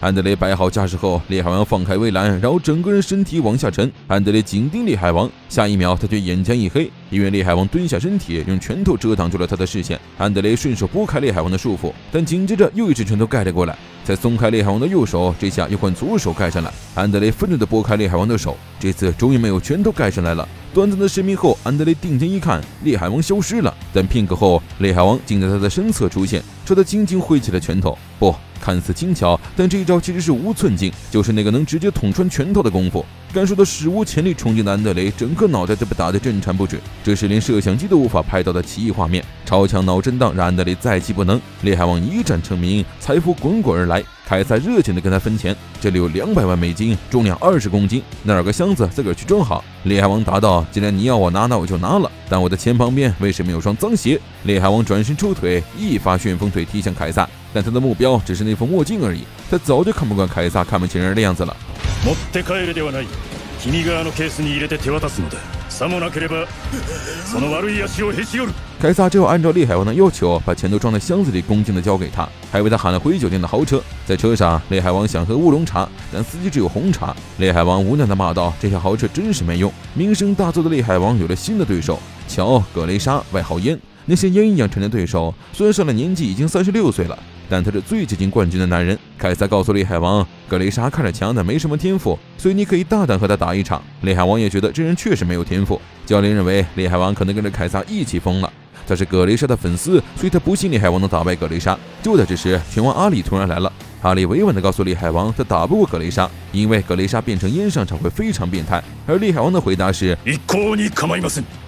安德雷摆好架势后，烈海王放开围栏，然后整个人身体往下沉。安德雷紧盯烈海王，下一秒他却眼前一黑，因为烈海王蹲下身体，用拳头遮挡住了他的视线。安德雷顺手拨开烈海王的束缚，但紧接着又一只拳头盖了过来，才松开烈海王的右手，这下又换左手盖上了。安德雷愤怒地拨开烈海王的手，这次终于没有拳头盖上来了。短暂的失明后，安德雷定睛一看，烈海王消失了。但片刻后，烈海王竟在他的身侧出现，朝他轻轻挥起了拳头。不。看似轻巧，但这一招其实是无寸进，就是那个能直接捅穿拳头的功夫。感受到史无前例冲击的安德雷，整个脑袋都被打得震颤不止。这是连摄像机都无法拍到的奇异画面，超强脑震荡让安德雷再起不能。厉害王一战成名，财富滚滚而来。凯撒热情地跟他分钱，这里有两百万美金，重量二十公斤，那儿个箱子，自个儿去装好。厉害王答道：“既然你要我拿，那我就拿了。但我的钱旁边为什么有双脏鞋？”厉害王转身抽腿，一发旋风腿踢向凯撒。但他的目标只是那副墨镜而已。他早就看不惯凯撒看不起人的样子了。凯 撒只有按照厉海王的要求，把钱都装在箱子里，恭敬的交给他，还为他喊了回酒店的豪车。在车上，厉海王想喝乌龙茶，但司机只有红茶。厉海王无奈的骂道：“这些豪车真是没用！”名声大作的厉海王有了新的对手，乔·葛雷莎，外号烟。那些烟一样沉的对手，虽然上了年纪，已经三十六岁了。但他是最接近冠军的男人。凯撒告诉利海王，格雷莎看着强，的没什么天赋，所以你可以大胆和他打一场。利海王也觉得这人确实没有天赋。教练认为利海王可能跟着凯撒一起疯了。他是格雷莎的粉丝，所以他不信李海王能打败格雷莎。就在这时，拳王阿里突然来了。阿里委婉地告诉李海王，他打不过格雷莎，因为格雷莎变成烟上场会非常变态。而李海王的回答是：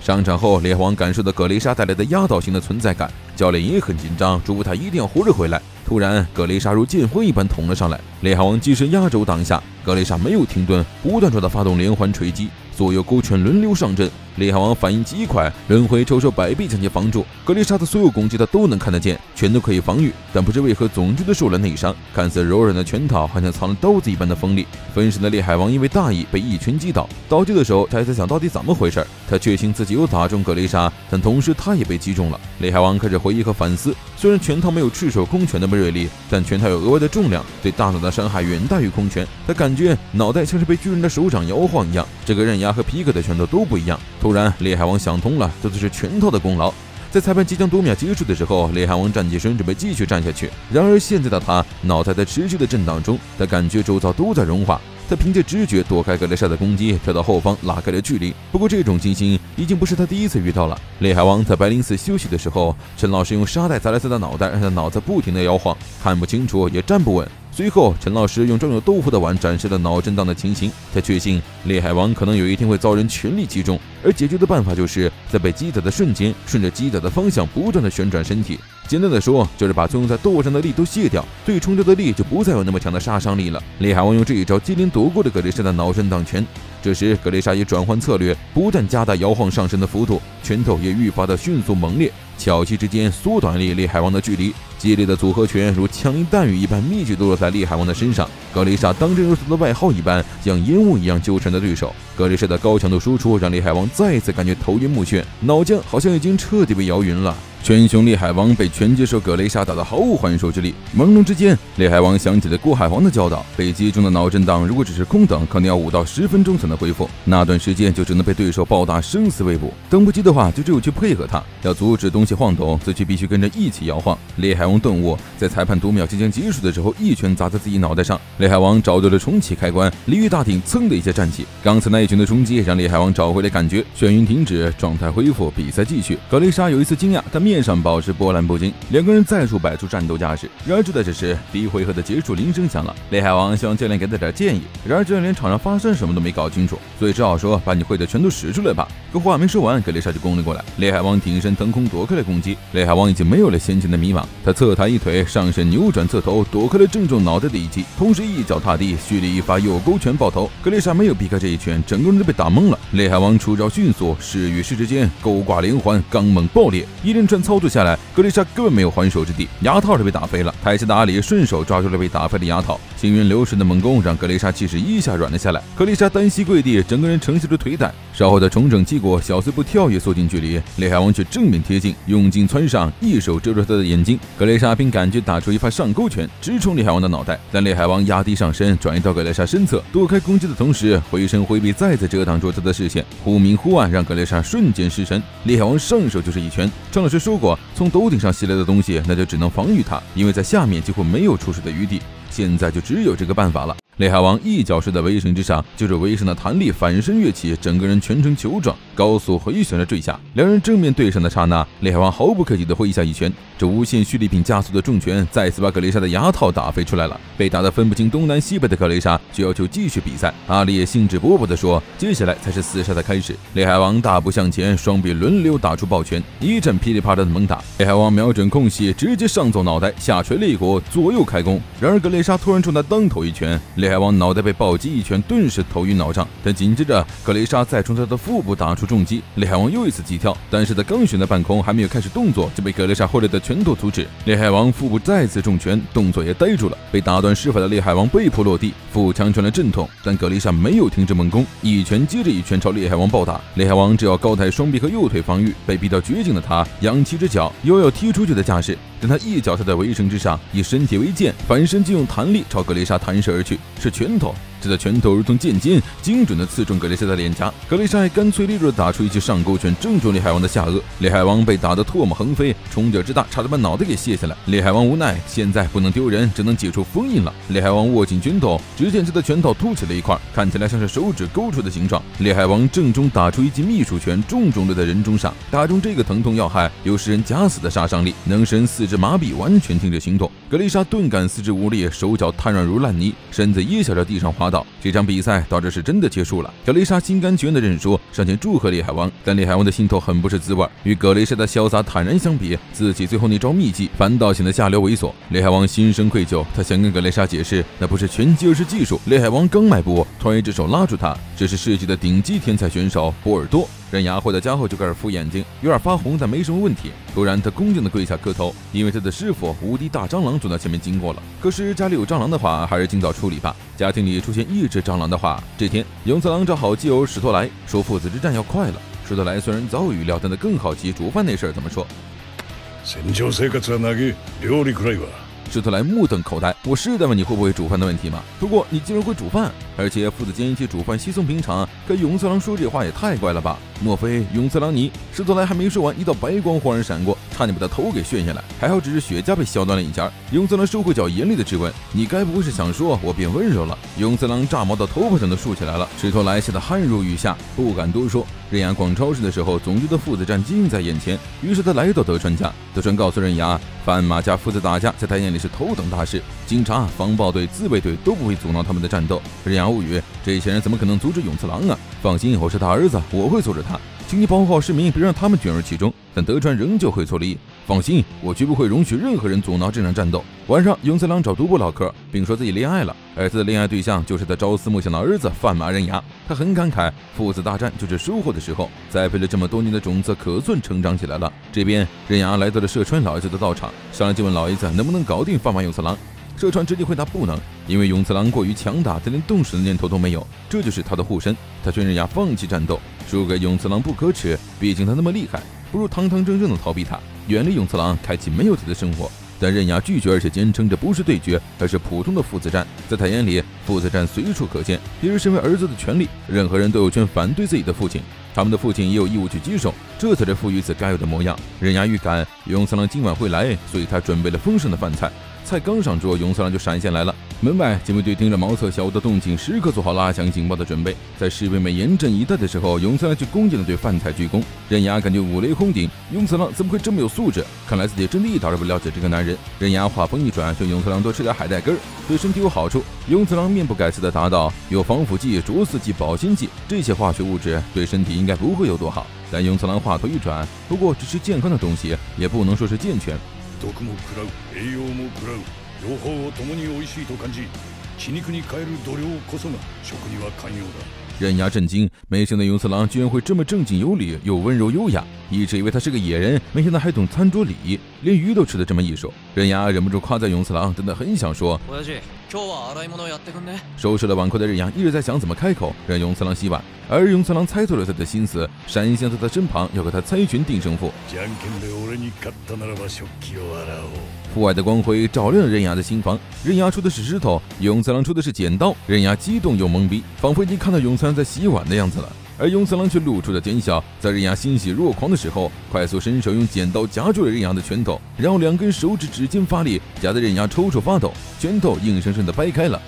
上场后，李海王感受到格雷莎带来的压倒性的存在感，教练也很紧张，嘱咐他一定要活着回来。突然，格雷莎如剑锋一般捅了上来，李海王及时压轴挡下，格雷莎没有停顿，不断的发动连环锤击，左右勾拳轮流上阵。厉海王反应极快，轮回抽手摆臂将其防住。格丽莎的所有攻击他都能看得见，全都可以防御，但不知为何总觉得受了内伤。看似柔软的拳套，好像藏了刀子一般的锋利。分神的厉海王因为大意被一拳击倒，倒地的时候他还在想到底怎么回事。他确信自己有打中格丽莎，但同时他也被击中了。厉海王开始回忆和反思，虽然拳套没有赤手空拳那么锐利，但拳套有额外的重量，对大脑的伤害远大于空拳。他感觉脑袋像是被巨人的手掌摇晃一样。这个刃牙和皮克的拳头都不一样。突然，厉害王想通了，这都是拳头的功劳。在裁判即将读秒结束的时候，厉害王站起身，准备继续站下去。然而，现在的他脑袋在持续的震荡中，他感觉周遭都在融化。他凭借直觉躲开格雷莎的攻击，跳到后方拉开了距离。不过，这种情形已经不是他第一次遇到了。厉害王在白灵寺休息的时候，陈老师用沙袋砸了他的脑袋，让他脑子不停地摇晃，看不清楚，也站不稳。随后，陈老师用装有豆腐的碗展示了脑震荡的情形。他确信猎海王可能有一天会遭人全力击中，而解决的办法就是在被击打的瞬间，顺着击打的方向不断的旋转身体。简单的说，就是把作用在豆腐上的力都卸掉，对冲掉的力就不再有那么强的杀伤力了。猎海王用这一招接连躲过了格雷莎的脑震荡拳。这时，格雷莎也转换策略，不但加大摇晃上身的幅度，拳头也愈发的迅速猛烈。巧器之间缩短了厉害王的距离，激烈的组合拳如枪林弹雨一般密集都落在厉害王的身上。格雷莎当真如他的外号一般，像烟雾一样纠缠着对手。格雷莎的高强度输出让厉害王再次感觉头晕目眩，脑浆好像已经彻底被摇匀了。拳雄厉海王被拳击手格雷莎打得毫无还手之力，朦胧之间，厉海王想起了郭海王的教导：被击中的脑震荡如果只是空等，可能要五到十分钟才能恢复，那段时间就只能被对手暴打生死未卜。等不及的话，就只有去配合他，要阻止东西晃动，自己必须跟着一起摇晃。厉海王顿悟，在裁判读秒即将结束的时候，一拳砸在自己脑袋上。厉海王找到了重启开关，鲤鱼大顶噌的一下站起。刚才那一拳的冲击让厉海王找回了感觉，眩晕停止，状态恢复，比赛继续。格雷莎有一次惊讶，但面。面上保持波澜不惊，两个人再度摆出战斗架势。然而就在这时，第一回合的结束铃声响了。雷海王希望教练给他点建议，然而教练连场上发生什么都没搞清楚，所以只好说：“把你会的全都使出来吧。”可话没说完，格雷莎就攻了过来。雷海王挺身腾空躲开了攻击。雷海王已经没有了先前的迷茫，他侧抬一腿，上身扭转侧头，躲开了正中脑袋的一击，同时一脚踏地，蓄力一发右勾拳爆头。格雷莎没有避开这一拳，整个人都被打懵了。雷海王出招迅速，势与势之间勾挂连环，刚猛爆裂，一连串操作下来，格雷莎根本没有还手之地，牙套是被打飞了。台下的阿里顺手抓住了被打飞的牙套，行云流水的猛攻让格雷莎气势一下软了下来。格雷莎单膝跪地，整个人承受着腿打。稍后的重整旗鼓，小碎步跳跃缩近距离，厉海王却正面贴近，用劲窜上，一手遮住他的眼睛。格雷莎凭感觉打出一发上勾拳，直冲厉海王的脑袋。但厉海王压低上身，转移到格雷莎身侧，躲开攻击的同时，回身挥臂，再次遮挡住他的视线。忽明忽暗，让格雷莎瞬间失神。厉海王上手就是一拳。张老师说过，从头顶上袭来的东西，那就只能防御它，因为在下面几乎没有出手的余地。现在就只有这个办法了。雷海王一脚射在围绳之上，就是围绳的弹力反身跃起，整个人全程球状，高速回旋着坠下。两人正面对上的刹那，雷海王毫不客气地挥下一拳，这无限蓄力品加速的重拳再次把格雷莎的牙套打飞出来了。被打得分不清东南西北的格雷莎就要求继续比赛。阿里也兴致勃勃地说：“接下来才是厮杀的开始。”雷海王大步向前，双臂轮流打出抱拳，一阵噼里啪啦的猛打。雷海王瞄准空隙，直接上揍脑袋，下垂肋骨，左右开弓。然而格雷莎突然冲他当头一拳，烈海王脑袋被暴击一拳，顿时头晕脑胀。但紧接着，格雷莎再冲他的腹部打出重击，烈海王又一次急跳，但是他刚悬在半空，还没有开始动作，就被格雷莎后来的拳头阻止。烈海王腹部再次重拳，动作也呆住了。被打断施法的烈海王被迫落地，腹腔传来阵痛，但格雷莎没有停止猛攻，一拳接着一拳朝烈海王暴打。烈海王只要高抬双臂和右腿防御，被逼到绝境的他，扬起只脚，又要踢出去的架势。等他一脚踏在围城之上，以身体为剑，反身就用弹力朝格雷莎弹射而去，是拳头。这的拳头如同剑尖，精准地刺中格雷莎的脸颊。格雷莎还干脆利落地打出一记上勾拳，正中烈海王的下颚。烈海王被打得唾沫横飞，冲劲之大，差点把脑袋给卸下来。烈海王无奈，现在不能丢人，只能解除封印了。烈海王握紧拳头，只见他的拳头凸起了一块，看起来像是手指勾出的形状。烈海王正中打出一记秘术拳，重重的在人中上，打中这个疼痛要害，有使人假死的杀伤力，能使人四肢麻痹，完全停止行动。格丽莎顿感四肢无力，手脚瘫软如烂泥，身子噎小着地上滑。这场比赛到这是真的结束了。格雷莎心甘情愿的认输，上前祝贺李海王，但李海王的心头很不是滋味。与格雷莎的潇洒坦然相比，自己最后那招秘技反倒显得下流猥琐。李海王心生愧疚，他想跟格雷莎解释，那不是拳击，而是技术。李海王刚迈步，突然一只手拉住他，这是世界的顶级天才选手波尔多。刃牙回到家后就开始敷眼睛，有点发红，但没什么问题。突然，他恭敬地跪下磕头，因为他的师傅无敌大蟑螂从他前面经过了。可是家里有蟑螂的话，还是尽早处理吧。家庭里出现一只蟑螂的话，这天永次郎找好基友史托莱说父子之战要快了。史托莱虽然早有预料，但他更好奇煮饭那事儿怎么说。史特莱目瞪口呆，我是在问你会不会煮饭的问题吗？不过你竟然会煮饭，而且父子间一起煮饭稀松平常。可永次郎说这话也太怪了吧？莫非永次郎你？史特莱还没说完，一道白光忽然闪过，差点把他头给炫下来。还好只是雪茄被削断了一截。永次郎收回脚，严厉的质问：“你该不会是想说我变温柔了？”永次郎炸毛到头发上都竖起来了。史特莱吓得汗如雨下，不敢多说。刃牙逛超市的时候，总觉得父子战近在眼前，于是他来到德川家。德川告诉刃牙，范马家父子打架，在他眼里是头等大事，警察、防暴队、自卫队都不会阻挠他们的战斗。刃牙无语，这些人怎么可能阻止永次郎啊？放心，我是他儿子，我会阻止他。请你保护好市民，别让他们卷入其中。但德川仍旧会错利益。放心，我绝不会容许任何人阻挠这场战斗。晚上，永次郎找独步唠嗑，并说自己恋爱了，儿子的恋爱对象就是他朝思暮想的儿子范马刃牙。他很感慨，父子大战就是收获的时候，栽培了这么多年的种子可算成长起来了。这边，刃牙来到了社川老爷子的道场，上来就问老爷子能不能搞定范马永次郎。社川直接回答不能，因为永次郎过于强大，他连动手的念头都没有，这就是他的护身。他劝刃牙放弃战斗。输给永次郎不可耻，毕竟他那么厉害，不如堂堂正正的逃避他，远离永次郎，开启没有他的生活。但刃牙拒绝，而且坚称这不是对决，而是普通的父子战。在他眼里，父子战随处可见，别人身为儿子的权利，任何人都有权反对自己的父亲，他们的父亲也有义务去接受，这才是父与子该有的模样。刃牙预感永次郎今晚会来，所以他准备了丰盛的饭菜。菜刚上桌，永次郎就闪现来了。门外警卫队盯着茅厕小屋的动静，时刻做好拉响警报的准备。在侍卫们严阵以待的时候，永次郎就恭敬地对饭菜鞠躬。刃牙感觉五雷轰顶，永次郎怎么会这么有素质？看来自己真的一点都不了解这个男人。刃牙话锋一转，劝永次郎多吃点海带根儿，对身体有好处。永次郎面不改色地答道：“有防腐剂、着色剂、保鲜剂，这些化学物质对身体应该不会有多好。”但永次郎话头一转，不过只是健康的东西，也不能说是健全。両方を共に美味しいと感じ皮肉に変える度量こそが食には寛容だ刃牙震惊，没想到永次郎居然会这么正经有礼又温柔优雅，一直以为他是个野人，没想到还懂餐桌礼仪，连鱼都吃得这么艺术。刃牙忍不住夸赞永次郎，真的很想说。 收拾了碗筷的刃牙一直在想怎么开口让永次郎洗碗，而永次郎猜透了他的心思，闪现在他的身旁，要和他猜拳定胜负。父爱的光辉照亮了刃牙的心房，刃牙出的是石头，永次郎出的是剪刀。刃牙激动又懵逼，仿佛已经看到永次郎在洗碗的样子了。而永次郎却露出了奸笑，在刃牙欣喜若狂的时候，快速伸手用剪刀夹住了刃牙的拳头，然后两根手指指尖发力，夹得刃牙抽搐发抖，拳头硬生生的掰开了。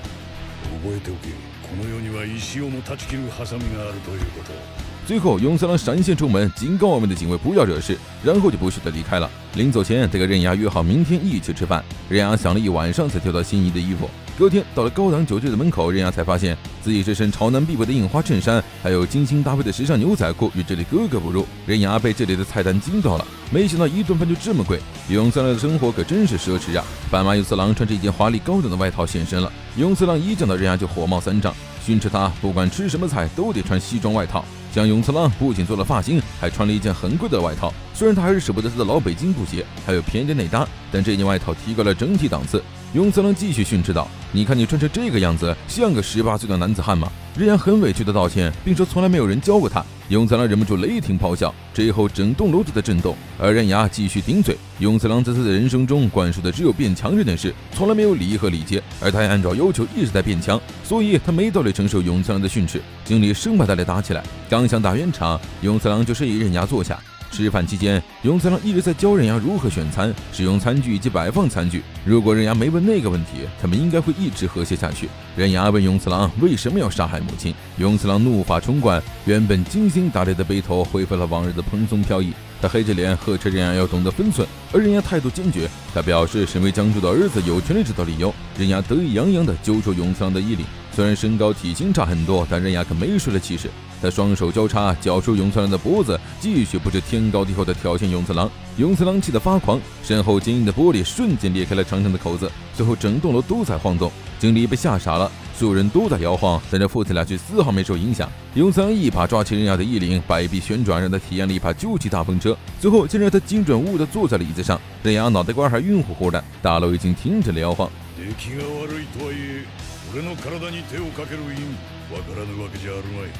最后，永次郎闪现出门，警告外面的警卫不要惹事，然后就不屑的离开了。临走前，他跟刃牙约好明天一起吃饭。刃牙想了一晚上，才挑到心仪的衣服。隔天到了高档酒店的门口，刃牙才发现自己这身潮男必备的印花衬衫，还有精心搭配的时尚牛仔裤与这里格格不入。刃牙被这里的菜单惊到了，没想到一顿饭就这么贵。永次郎的生活可真是奢侈啊！斑马永次郎穿着一件华丽高档的外套现身了，永次郎一见到刃牙就火冒三丈，训斥他不管吃什么菜都得穿西装外套。像永次郎不仅做了发型，还穿了一件很贵的外套。虽然他还是舍不得他的老北京布鞋，还有便宜的内搭，但这件外套提高了整体档次。永次郎继续训斥道：“你看你穿成这个样子，像个十八岁的男子汉吗？”日阳很委屈的道歉，并说从来没有人教过他。永次郎忍不住雷霆咆哮，之后整栋楼都在震动。而刃牙继续顶嘴：“永次郎在他的人生中灌输的只有变强这件事，从来没有礼仪和礼节，而他也按照要求一直在变强，所以他没道理承受永次郎的训斥。”经理生怕他俩打起来，刚想打圆场，永次郎就示意刃牙坐下。吃饭期间，永次郎一直在教刃牙如何选餐、使用餐具以及摆放餐具。如果刃牙没问那个问题，他们应该会一直和谐下去。刃牙问永次郎为什么要杀害母亲，永次郎怒发冲冠，原本精心打理的背头恢复了往日的蓬松飘逸。他黑着脸呵斥刃牙要懂得分寸，而刃牙态度坚决。他表示身为江主的儿子有权利知道理由。刃牙得意洋洋地揪住永次郎的衣领，虽然身高体型差很多，但刃牙可没输了气势。他双手交叉，绞住永次郎的脖子，继续不知天高地厚的挑衅永次郎。永次郎气得发狂，身后坚硬的玻璃瞬间裂开了长长的口子，最后整栋楼都在晃动。经理被吓傻了，所有人都在摇晃，但这父子俩却丝毫没受影响。永次郎一把抓起人牙的衣领，摆臂旋转，让他体验了一把究极大风车，最后竟让他精准无误地坐在了椅子上。人牙脑袋瓜还晕乎乎的，大楼已经停止了摇晃。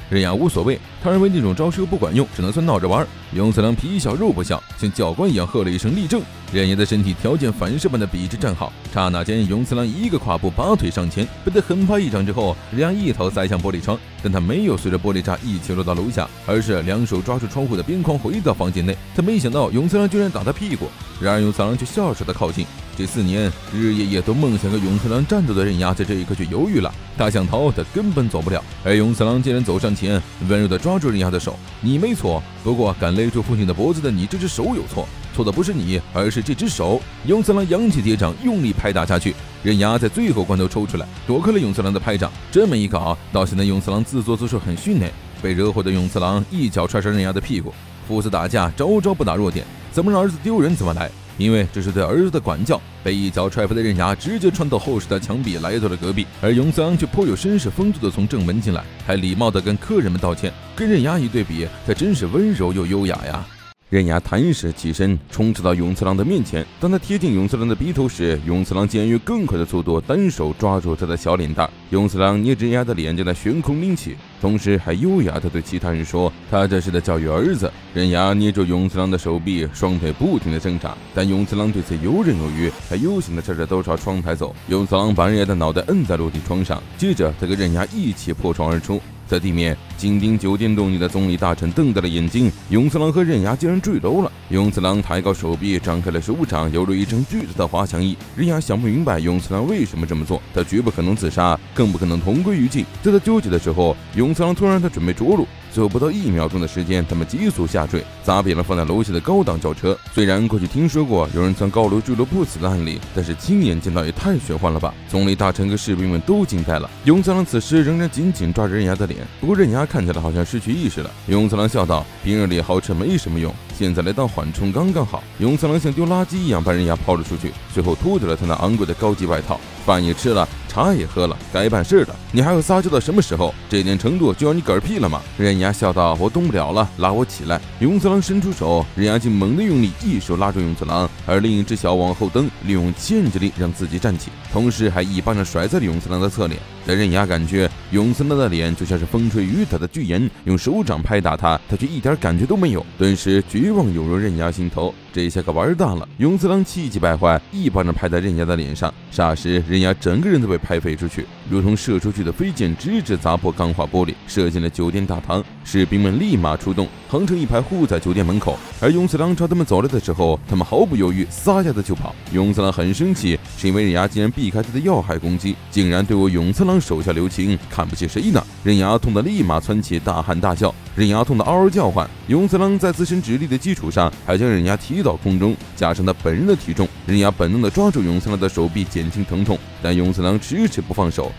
任牙无所谓，他认为那种招式不管用，只能算闹着玩。永次郎皮小肉不小，像教官一样喝了一声立正。刃牙的身体条件反射般的笔直站好，刹那间，永次郎一个跨步，拔腿上前，被他狠拍一掌之后，任牙一头栽向玻璃窗，但他没有随着玻璃渣一起落到楼下，而是两手抓住窗户的边框回到房间内。他没想到永次郎居然打他屁股，然而永次郎却笑着的靠近。这四年日日夜夜都梦想和永次郎战斗的刃牙，在这一刻却犹豫了。他想逃，他根本走不了。而永次郎竟然走上前，温柔地抓住刃牙的手：“你没错，不过敢勒住父亲的脖子的你，这只手有错。错的不是你，而是这只手。”永次郎扬起铁掌，用力拍打下去。刃牙在最后关头抽出来，躲开了永次郎的拍掌。这么一搞，到现在永次郎自作自受，很逊呢。被惹火的永次郎一脚踹上刃牙的屁股。父子打架，招招不打弱点，怎么让儿子丢人怎么来。因为这是对儿子的管教，被一脚踹飞的刃牙直接穿到厚实的墙壁，来到了隔壁。而永三郎却颇有绅士风度的从正门进来，还礼貌的跟客人们道歉。跟刃牙一对比，他真是温柔又优雅呀。刃牙弹石起身，冲刺到永次郎的面前。当他贴近永次郎的鼻头时，永次郎竟然用更快的速度单手抓住他的小脸蛋。永次郎捏着刃牙的脸，将他悬空拎起，同时还优雅地对其他人说：“他这是在教育儿子。”刃牙捏住永次郎的手臂，双腿不停地挣扎，但永次郎对此游刃有余，他悠闲地扯着都朝窗台走。永次郎把刃牙的脑袋摁在落地窗上，接着他跟刃牙一起破窗而出。在地面，紧盯酒店动静的总理大臣瞪大了眼睛。永次郎和刃牙竟然坠楼了。永次郎抬高手臂，张开了手掌，犹如一张巨大的滑翔翼。刃牙想不明白永次郎为什么这么做，他绝不可能自杀，更不可能同归于尽。在他纠结的时候，永次郎突然他准备着陆。最后不到一秒钟的时间，他们急速下坠，砸扁了放在楼下的高档轿车。虽然过去听说过有人从高楼坠落不死的案例，但是亲眼见到也太玄幻了吧！总理大臣和士兵们都惊呆了。永次郎此时仍然紧紧抓着刃牙的脸，不过刃牙看起来好像失去意识了。永次郎笑道：“平日里豪车没什么用，现在来当缓冲刚刚好。”永次郎像丢垃圾一样把刃牙抛了出去，最后脱掉了他那昂贵的高级外套。饭也吃了，茶也喝了，该办事了。你还要撒娇到什么时候？这点程度就要你嗝屁了吗？刃牙笑道：“我动不了了，拉我起来。”永次郎伸出手，刃牙竟猛地用力，一手拉住永次郎，而另一只小往后蹬，利用牵制力让自己站起，同时还一巴掌甩在了永次郎的侧脸。但刃牙感觉永次郎的脸就像是风吹雨打的巨岩，用手掌拍打他，他却一点感觉都没有。顿时绝希望犹如刃压心头。这下可玩大了。永次郎气急败坏，一巴掌拍在刃牙的脸上，霎时刃牙整个人都被拍飞出去，如同射出去的飞箭，直直砸破钢化玻璃，射进了酒店大堂。士兵们立马出动，横成一排护在酒店门口。而勇次郎朝他们走来的时候，他们毫不犹豫，撒丫子就跑。勇次郎很生气，是因为刃牙竟然避开他的要害攻击，竟然对我勇次郎手下留情，看不起谁呢？刃牙痛得立马窜起，大喊大叫。刃牙痛得嗷嗷叫唤。勇次郎在自身直立的基础上，还将刃牙提到空中，加上他本人的体重，人牙本能的抓住永次郎的手臂，减轻疼痛。但永次郎迟迟不放手。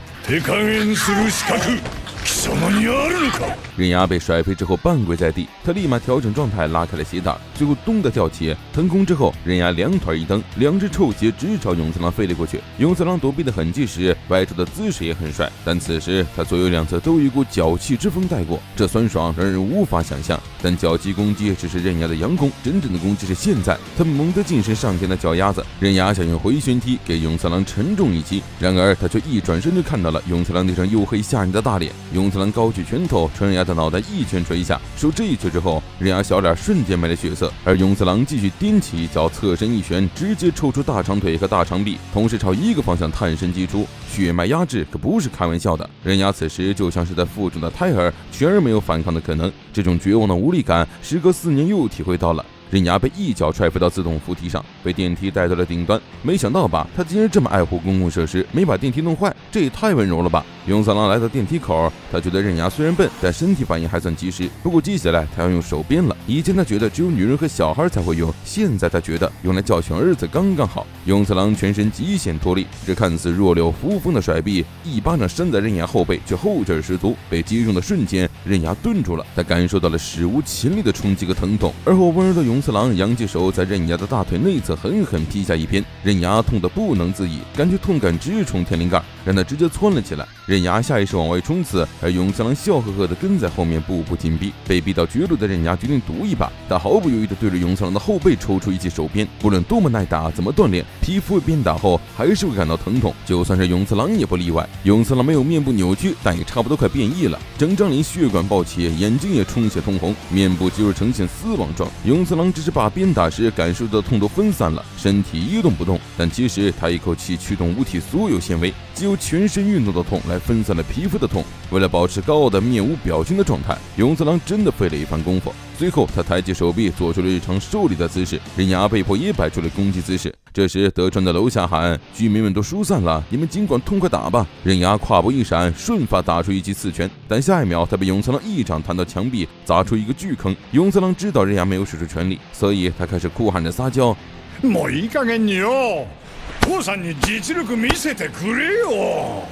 什么？你丫的刃牙被甩飞之后半跪在地，他立马调整状态，拉开了鞋带，最后咚的跳起，腾空之后，刃牙两腿一蹬，两只臭鞋直朝勇次郎飞了过去。勇次郎躲避的痕迹时，摆出的姿势也很帅，但此时他左右两侧都有一股脚气之风带过，这酸爽让人无法想象。但脚气攻击只是刃牙的佯攻，真正的攻击是现在，他猛地近身上前的脚丫子，刃牙想用回旋踢给勇次郎沉重一击，然而他却一转身就看到了勇次郎那张黝黑吓人的大脸。勇次郎高举拳头，朝刃牙的脑袋一拳锤下。受这一拳之后，刃牙小脸瞬间没了血色。而勇次郎继续踮起脚，侧身一拳，直接抽出大长腿和大长臂，同时朝一个方向探身击出，血脉压制可不是开玩笑的。刃牙此时就像是在腹中的胎儿，全然没有反抗的可能。这种绝望的无力感，时隔四年又体会到了。刃牙被一脚踹飞到自动扶梯上，被电梯带到了顶端。没想到吧，他竟然这么爱护公共设施，没把电梯弄坏，这也太温柔了吧！勇次郎来到电梯口，他觉得刃牙虽然笨，但身体反应还算及时。不过接下来他要用手鞭了。以前他觉得只有女人和小孩才会用，现在他觉得用来教训儿子刚刚好。勇次郎全身极限脱力，这看似弱柳扶风的甩臂，一巴掌扇在刃牙后背，却后劲十足。被击中的瞬间，刃牙顿住了，他感受到了史无前例的冲击和疼痛。而后温柔的勇。勇次郎扬起手，在刃牙的大腿内侧狠狠劈下一鞭，刃牙痛得不能自已，感觉痛感直冲天灵盖，让他直接窜了起来。刃牙下意识往外冲刺，而勇次郎笑呵呵地跟在后面，步步紧逼。被逼到绝路的刃牙决定赌一把，他毫不犹豫地对着勇次郎的后背抽出一记手鞭。不论多么耐打，怎么锻炼，皮肤被鞭打后还是会感到疼痛，就算是勇次郎也不例外。勇次郎没有面部扭曲，但也差不多快变异了，整张脸血管暴起，眼睛也充血通红，面部肌肉呈现丝网状。勇次郎。只是把鞭打时感受到的痛都分散了，身体一动不动。但其实他一口气驱动物体所有纤维，只有全身运动的痛来分散了皮肤的痛。为了保持高傲的面无表情的状态，勇次郎真的费了一番功夫。最后，他抬起手臂，做出了一场受力的姿势。刃牙被迫也摆出了攻击姿势。这时，德川在楼下喊：“居民们都疏散了，你们尽管痛快打吧！”刃牙胯部一闪，瞬发打出一记刺拳，但下一秒他被勇次郎一掌弹到墙壁，砸出一个巨坑。勇次郎知道刃牙没有使出全力，所以他开始哭喊着撒娇：“もういい加減によ、父さんに実力見せてくれよ。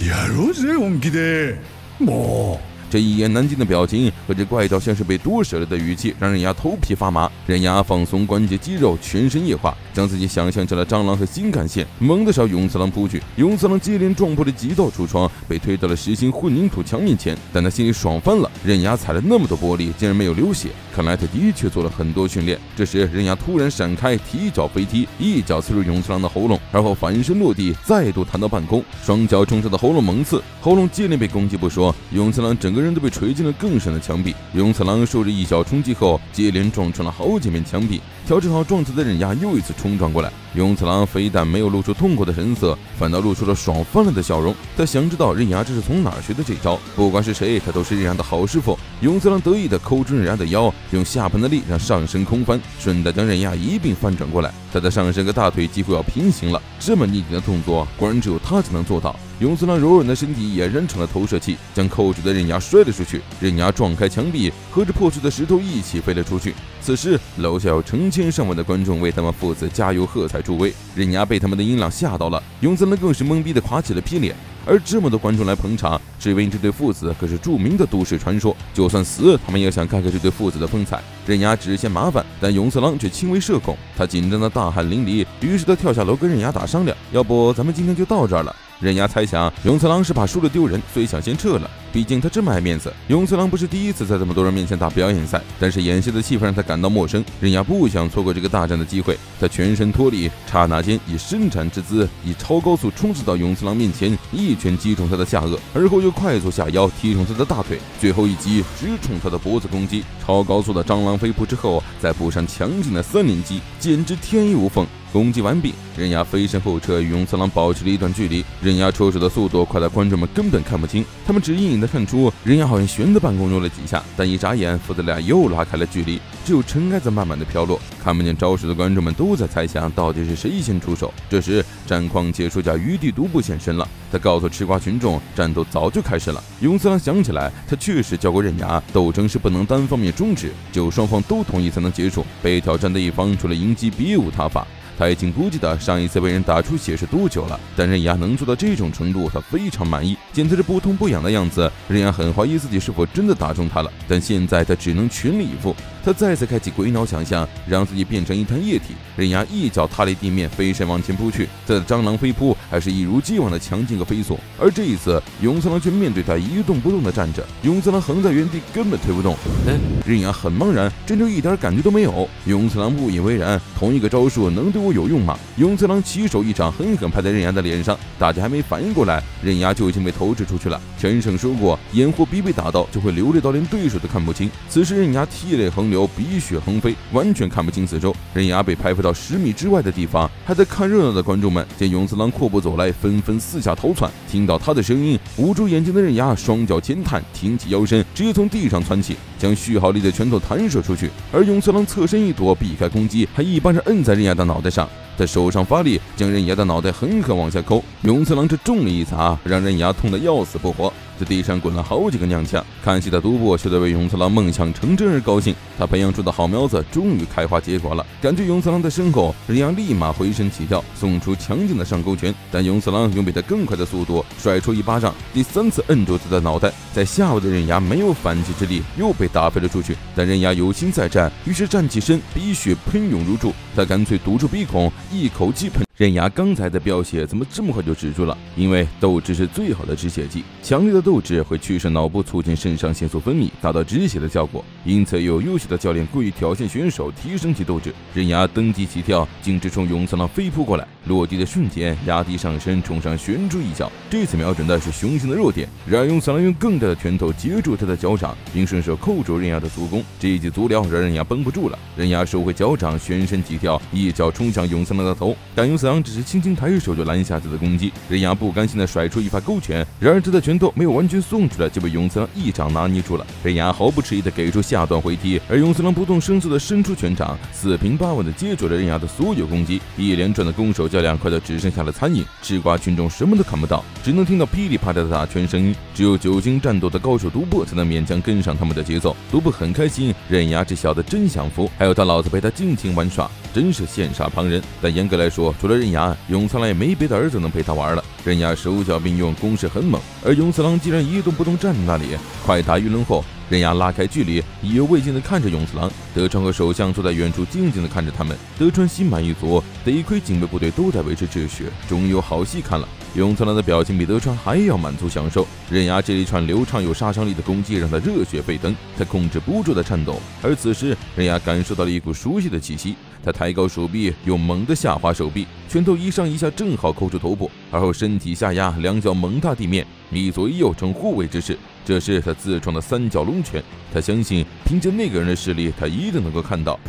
やろうぜ本気で、もう。” 这一言难尽的表情和这怪到像是被夺舍了的语气，让刃牙头皮发麻。刃牙放松关节肌肉，全身液化，将自己想象成了蟑螂和新干线，猛地朝勇次郎扑去。勇次郎接连撞破了几道橱窗，被推到了实心混凝土墙面前。但他心里爽翻了，刃牙踩了那么多玻璃，竟然没有流血，看来他的确做了很多训练。这时，刃牙突然闪开，提脚飞踢，一脚刺入勇次郎的喉咙，而后反身落地，再度弹到半空，双脚冲上的喉咙猛刺，喉咙接连被攻击不说，勇次郎整个。人都被锤进了更深的墙壁。勇次郎受着一脚冲击后，接连撞穿了好几面墙壁。调整好状态的刃牙又一次冲撞过来。勇次郎非但没有露出痛苦的神色，反倒露出了爽翻了的笑容。他想知道刃牙这是从哪儿学的这招。不管是谁，他都是刃牙的好师傅。勇次郎得意地抠住刃牙的腰，用下盘的力让上身空翻，顺带将刃牙一并翻转过来。他的上身和大腿几乎要平行了。这么逆天的动作，果然只有他才能做到。勇次郎柔软的身体也扔成了投射器，将扣住的刃牙摔了出去。刃牙撞开墙壁，和着破碎的石头一起飞了出去。此时，楼下有成千上万的观众为他们父子加油喝彩助威。刃牙被他们的音浪吓到了，勇次郎更是懵逼的垮起了皮脸。而这么多观众来捧场，是因为这对父子可是著名的都市传说，就算死，他们也想看看这对父子的风采。刃牙只是嫌麻烦，但勇次郎却轻微社恐，他紧张的大汗淋漓，于是他跳下楼跟刃牙打商量：“要不咱们今天就到这儿了。”刃牙猜想，勇次郎是怕输了丢人，所以想先撤了。毕竟他这么爱面子。勇次郎不是第一次在这么多人面前打表演赛，但是演戏的气氛让他感到陌生。刃牙不想错过这个大战的机会，他全身脱力，刹那间以伸展之姿，以超高速冲刺到勇次郎面前，一拳击中他的下颚，而后又快速下腰踢中他的大腿，最后一击直冲他的脖子攻击。超高速的蟑螂飞扑之后，再补上强劲的三连击，简直天衣无缝。攻击完毕，刃牙飞身后撤，与勇次郎保持了一段距离。刃牙出手的速度快到观众们根本看不清，他们只隐隐的看出刃牙好像悬在半空中了几下，但一眨眼，父子俩又拉开了距离，只有尘埃在慢慢的飘落。看不见招式的观众们都在猜想，到底是谁先出手。这时，战况解说家余地独步现身了，他告诉吃瓜群众，战斗早就开始了。勇次郎想起来，他确实教过刃牙，斗争是不能单方面终止，只有双方都同意才能结束。被挑战的一方除了迎击，别无他法。他已经估计的上一次被人打出血是多久了，但刃牙能做到这种程度，他非常满意。见他这不痛不痒的样子，刃牙很怀疑自己是否真的打中他了。但现在他只能全力以赴。他再次开启鬼脑想象，让自己变成一滩液体。刃牙一脚踏离地面，飞身往前扑去。在蟑螂飞扑，还是一如既往的强劲和飞速。而这一次，勇次郎却面对他一动不动的站着。勇次郎横在原地，根本推不动。哎，刃牙很茫然，真就一点感觉都没有。勇次郎不以为然，同一个招数能对我有用吗？勇次郎起手一掌，狠狠拍在刃牙的脸上。大家还没反应过来，刃牙就已经被投掷出去了。陈胜说过，眼货必被打到，就会流泪到连对手都看不清。此时刃牙涕泪横流，有鼻血横飞，完全看不清四周。刃牙被拍飞到十米之外的地方，还在看热闹的观众们见永次郎阔步走来，纷纷四下逃窜。听到他的声音，捂住眼睛的刃牙双脚尖探，挺起腰身，直接从地上窜起，将蓄好力的拳头弹射出去。而永次郎侧身一躲，避开攻击，还一巴掌摁在刃牙的脑袋上。在手上发力，将刃牙的脑袋狠狠往下抠。勇次郎这重力一砸，让刃牙痛得要死不活。在地上滚了好几个踉跄，看戏的独步却在为勇次郎梦想成真而高兴。他培养出的好苗子终于开花结果了。感觉勇次郎在身后，人牙立马回身起跳，送出强劲的上勾拳。但勇次郎用比他更快的速度甩出一巴掌，第三次摁住他的脑袋。在下位的刃牙没有反击之力，又被打飞了出去。但刃牙有心再战，于是站起身，鼻血喷涌如注。他干脆堵住鼻孔，一口气喷。刃牙刚才的飙血怎么这么快就止住了？因为斗志是最好的止血剂，强烈的斗志会驱使脑部，促进肾上腺素分泌，达到止血的效果。因此，有优秀的教练故意挑衅选手，提升其斗志。刃牙登机起跳，径直冲勇次郎飞扑过来，落地的瞬间压低上身，冲上悬出一脚。这次瞄准的是雄性的弱点，然而勇次郎用更大的拳头接住他的脚掌，并顺手扣住刃牙的足弓。这一记足疗让刃牙绷不住了，刃牙收回脚掌，旋身起跳，一脚冲向勇次郎的头。但勇次郎只是轻轻抬手就拦下他的攻击，刃牙不甘心的甩出一发勾拳，然而他的拳头没有完全送出来，就被勇次郎一掌拿捏住了。刃牙毫不迟疑的给出下段回踢，而勇次郎不动声色的伸出拳掌，四平八稳的接住了刃牙的所有攻击。一连串的攻守较量快到只剩下了残影，吃瓜群众什么都看不到，只能听到噼里啪啦的打拳声音。只有久经战斗的高手独步才能勉强跟上他们的节奏。独步很开心，刃牙这小子真享福，还有他老子陪他尽情玩耍。真是羡煞旁人，但严格来说，除了刃牙，永次郎也没别的儿子能陪他玩了。刃牙手脚并用，攻势很猛，而永次郎竟然一动不动站在那里。快打一轮后，刃牙拉开距离，意犹未尽地看着勇次郎。德川和首相坐在远处静静地看着他们。德川心满意足，得亏警备部队都在维持秩序，终有好戏看了。勇次郎的表情比德川还要满足享受。刃牙这一串流畅有杀伤力的攻击让他热血沸腾，他控制不住的颤抖。而此时，刃牙感受到了一股熟悉的气息。他抬高手臂，又猛地下滑手臂，拳头一上一下，正好扣住头部，而后身体下压，两脚猛踏地面，一左一右成护卫之势。这是他自创的三角龙拳。他相信，凭借那个人的实力，他一定能够看到。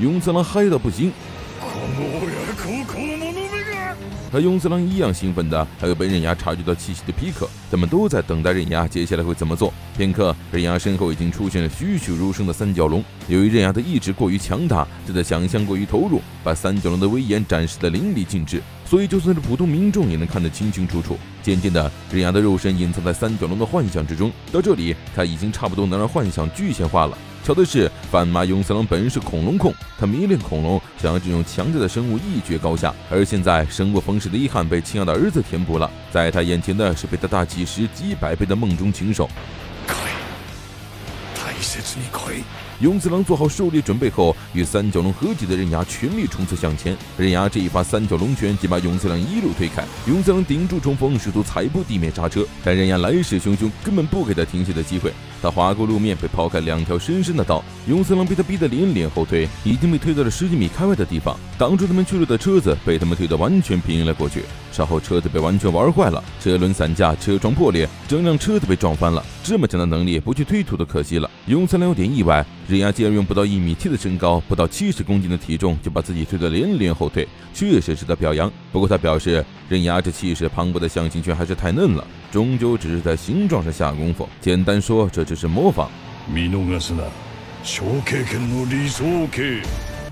勇次郎嗨到不行。和勇次郎一样兴奋的，还有被刃牙察觉到气息的皮克，他们都在等待刃牙接下来会怎么做。片刻，刃牙身后已经出现了栩栩如生的三角龙。由于刃牙的意志过于强大，他的想象过于投入，把三角龙的威严展示的淋漓尽致，所以就算是普通民众也能看得清清楚楚。渐渐的，刃牙的肉身隐藏在三角龙的幻想之中，到这里，他已经差不多能让幻想具象化了。巧的是，斑马勇次郎本是恐龙控，他迷恋恐龙，想要这种强大的生物一决高下。而现在，生不逢时的遗憾被亲爱的儿子填补了，在他眼前的是被他大几十、几百倍的梦中禽兽。勇次郎做好狩猎准备后，与三角龙合体的刃牙全力冲刺向前。刃牙这一发三角龙拳，竟把勇次郎一路推开。勇次郎顶住冲锋，试图踩步地面刹车，但刃牙来势汹汹，根本不给他停歇的机会。他划过路面，被抛开两条深深的道。勇次郎被他逼得连连后退，已经被推到了十几米开外的地方。挡住他们去路的车子被他们推得完全平移了过去。稍后车子被完全玩坏了，车轮散架，车窗破裂，整辆车子被撞翻了。这么强的能力，不去推土都可惜了。永三郎有点意外，忍牙竟然用不到一米七的身高，不到七十公斤的体重，就把自己推得连连后退，确实值得表扬。不过他表示，忍牙这气势磅礴的象形拳还是太嫩了，终究只是在形状上下功夫。简单说，这只是模仿。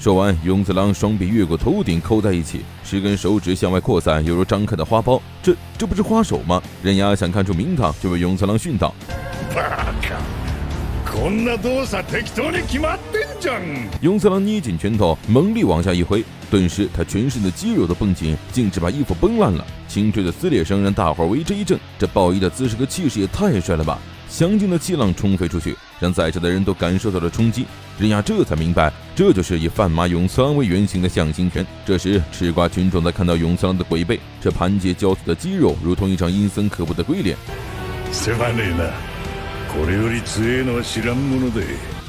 说完，永次郎双臂越过头顶扣在一起，十根手指向外扩散，犹如张开的花苞。这这不是花手吗？忍牙想看出名堂，就被永次郎训导。永次郎捏紧拳头，猛力往下一挥，顿时他全身的肌肉都绷紧，径直把衣服崩烂了。清脆的撕裂声让大伙为之一振。这暴衣的姿势和气势也太帅了吧！强劲的气浪冲飞出去，让在场的人都感受到了冲击。人牙这才明白，这就是以贩马永三为原型的象形拳。这时，吃瓜群众在看到永三的鬼背，这盘结交错的肌肉，如同一张阴森可怖的鬼脸。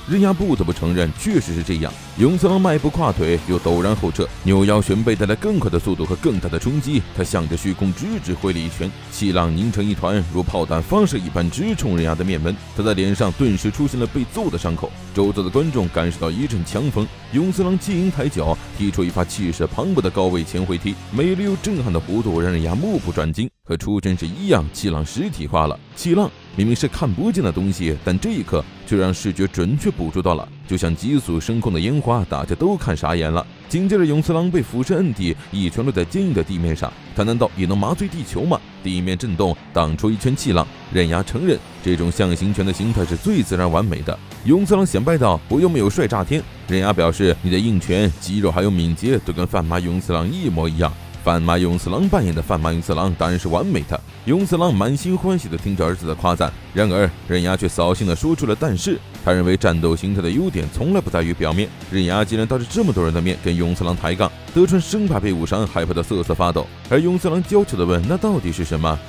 人牙不得不承认，确实是这样。永次郎迈步跨腿，又陡然后撤，扭腰旋背带来更快的速度和更大的冲击。他向着虚空直直挥了一拳，气浪凝成一团，如炮弹发射一般直冲人牙的面门。他的脸上顿时出现了被揍的伤口。周遭的观众感受到一阵强风。永次郎轻盈抬脚，踢出一发气势磅礴的高位前回踢，美丽又震撼的弧度让人牙目不转睛。和出真时一样，气浪实体化了。气浪明明是看不见的东西，但这一刻却让视觉准确捕捉到了，就像急速升空的烟花，大家都看傻眼了。紧接着，永次郎被俯身摁地，一拳落在坚硬的地面上。他难道也能麻醉地球吗？地面震动，挡出一圈气浪。刃牙承认，这种象形拳的形态是最自然完美的。永次郎显摆道：“我又没有帅炸天。”刃牙表示：“你的硬拳、肌肉还有敏捷，都跟范马永次郎一模一样。”范马永次郎扮演的范马永次郎当然是完美的。永次郎满心欢喜地听着儿子的夸赞，然而刃牙却扫兴地说出了但是。他认为战斗形态的优点从来不在于表面。刃牙竟然当着这么多人的面跟永次郎抬杠，德川生怕被误伤，害怕得瑟瑟发抖。而永次郎娇俏地问：“那到底是什么？”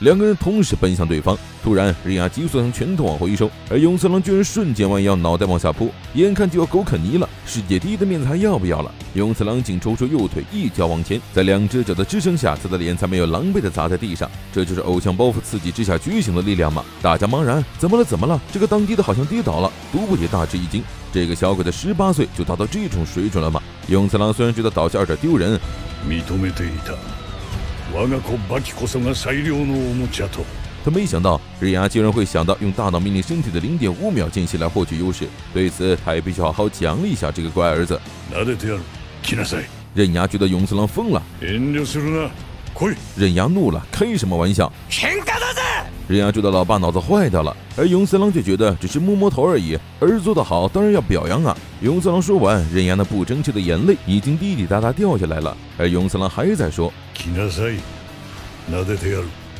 两个人同时奔向对方，突然刃牙急速将拳头往后一收，而永次郎居然瞬间弯腰，脑袋往下扑，眼看就要狗啃泥了。世界第一的面子还要不要了？永次郎竟抽出右腿，一脚往前，在两只脚的支撑下，他的脸才没有狼狈地砸在地上。这就是偶像包袱刺激之下觉醒的力量吗？大家茫然，怎么了？怎么了？这个当爹的好像跌倒了。独步也大吃一惊，这个小鬼的十八岁就达到这种水准了吗？永次郎虽然觉得倒下有点丢人。他没想到日牙竟然会想到用大脑命令身体的零点五秒间隙来获取优势，对此他也必须好好奖励一下这个乖儿子。刃牙觉得永次郎疯了，刃牙怒了，开什么玩笑？刃牙觉得老爸脑子坏掉了，而永次郎却觉得只是摸摸头而已。儿子做得好，当然要表扬啊！永次郎说完，刃牙那不争气的眼泪已经滴滴答答掉下来了，而永次郎还在说。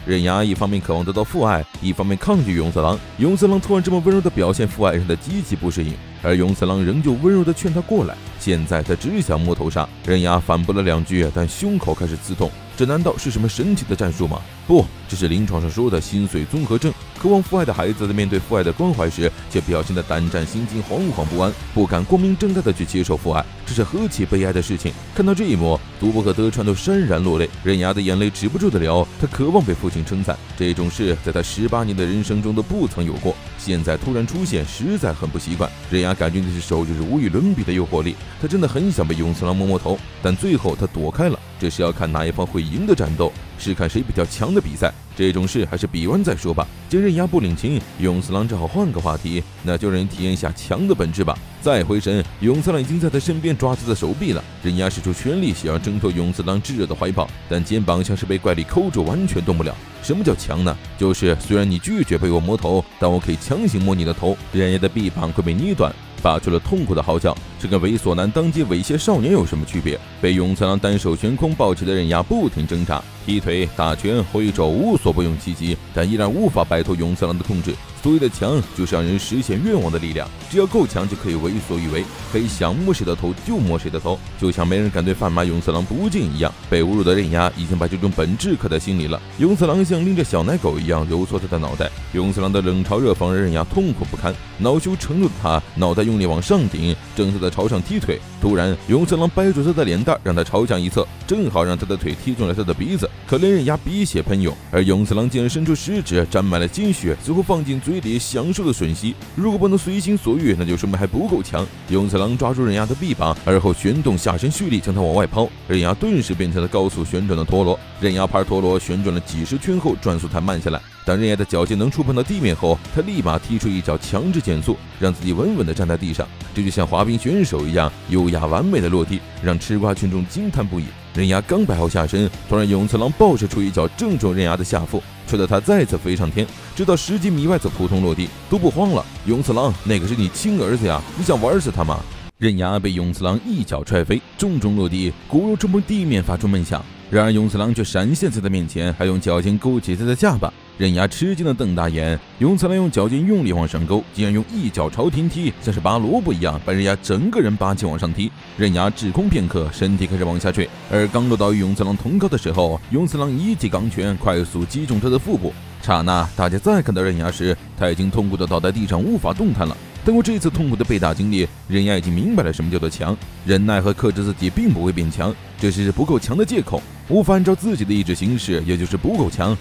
刃牙一方面渴望得到父爱，一方面抗拒永次郎。永次郎突然这么温柔的表现父爱，让他极其不适应。而永次郎仍旧温柔的劝他过来。现在他只想摸头杀。刃牙反驳了两句，但胸口开始刺痛。这难道是什么神奇的战术吗？不，这是临床上说的心碎综合症。渴望父爱的孩子在面对父爱的关怀时，却表现得胆战心惊、惶惶不安，不敢光明正大的去接受父爱，这是何其悲哀的事情！看到这一幕，独步和德川都潸然落泪，刃牙的眼泪止不住的流。他渴望被父亲称赞，这种事在他十八年的人生中都不曾有过，现在突然出现，实在很不习惯。刃牙感觉那只手就是无与伦比的诱惑力，他真的很想被永次郎摸摸头，但最后他躲开了。这是要看哪一方会赢的战斗，是看谁比较强的比赛。这种事还是比完再说吧。见刃牙不领情，永次郎只好换个话题，那就让人体验一下强的本质吧。再回神，永次郎已经在他身边抓他的手臂了。刃牙使出全力想要挣脱永次郎炙热的怀抱，但肩膀像是被怪力抠住，完全动不了。什么叫强呢？就是虽然你拒绝被我摸头，但我可以强行摸你的头，刃牙的臂膀会被捏断。发出了痛苦的嚎叫，这跟猥琐男当街猥亵少年有什么区别？被永次郎单手悬空抱起的刃牙不停挣扎，踢腿、打拳、挥肘，无所不用其极，但依然无法摆脱永次郎的控制。所谓的强，就是让人实现愿望的力量。只要够强，就可以为所欲为，可以想摸谁的头就摸谁的头，就像没人敢对贩马永次郎不敬一样。被侮辱的刃牙已经把这种本质刻在心里了。永次郎像拎着小奶狗一样揉搓他的脑袋，永次郎的冷嘲热讽让刃牙痛苦不堪。恼羞成怒的他，脑袋用力往上顶，正色的朝上踢腿，突然永次郎掰住他的脸蛋，让他朝向一侧，正好让他的腿踢中了他的鼻子。可怜刃牙鼻血喷涌，而永次郎竟然伸出食指沾满了鲜血，最后放进嘴里享受的吮吸。如果不能随心所欲，那就说明还不够强。永次郎抓住刃牙的臂膀，而后旋动下身蓄力将他往外抛，刃牙顿时变成了高速旋转的陀螺。刃牙牌陀螺旋转了几十圈后，转速才慢下来。当刃牙的脚尖能触碰到地面后，他立马踢出一脚，强制减速，让自己稳稳地站在地上。这就像滑冰选手一样，优雅完美的落地，让吃瓜群众惊叹不已。刃牙刚摆好下身，突然永次郎爆射出一脚，正中刃牙的下腹，吹得他再次飞上天，直到十几米外则扑通落地，都不慌了。永次郎，那可是你亲儿子呀，你想玩死他吗？刃牙被永次郎一脚踹飞，重重落地，骨肉触碰地面，发出闷响。然而永次郎却闪现在他面前，还用脚尖勾起他的下巴。刃牙吃惊的瞪大眼，永次郎用脚尖用力往上勾，竟然用一脚朝天踢，像是拔萝卜一样，把刃牙整个人拔起往上踢。刃牙滞空片刻，身体开始往下坠，而刚落到与永次郎同高的时候，永次郎一记钢拳快速击中他的腹部。刹那，大家再看到刃牙时，他已经痛苦的倒在地上，无法动弹了。通过这次痛苦的被打经历，刃牙已经明白了什么叫做强。忍耐和克制自己并不会变强，这是不够强的借口。无法按照自己的意志行事，也就是不够强。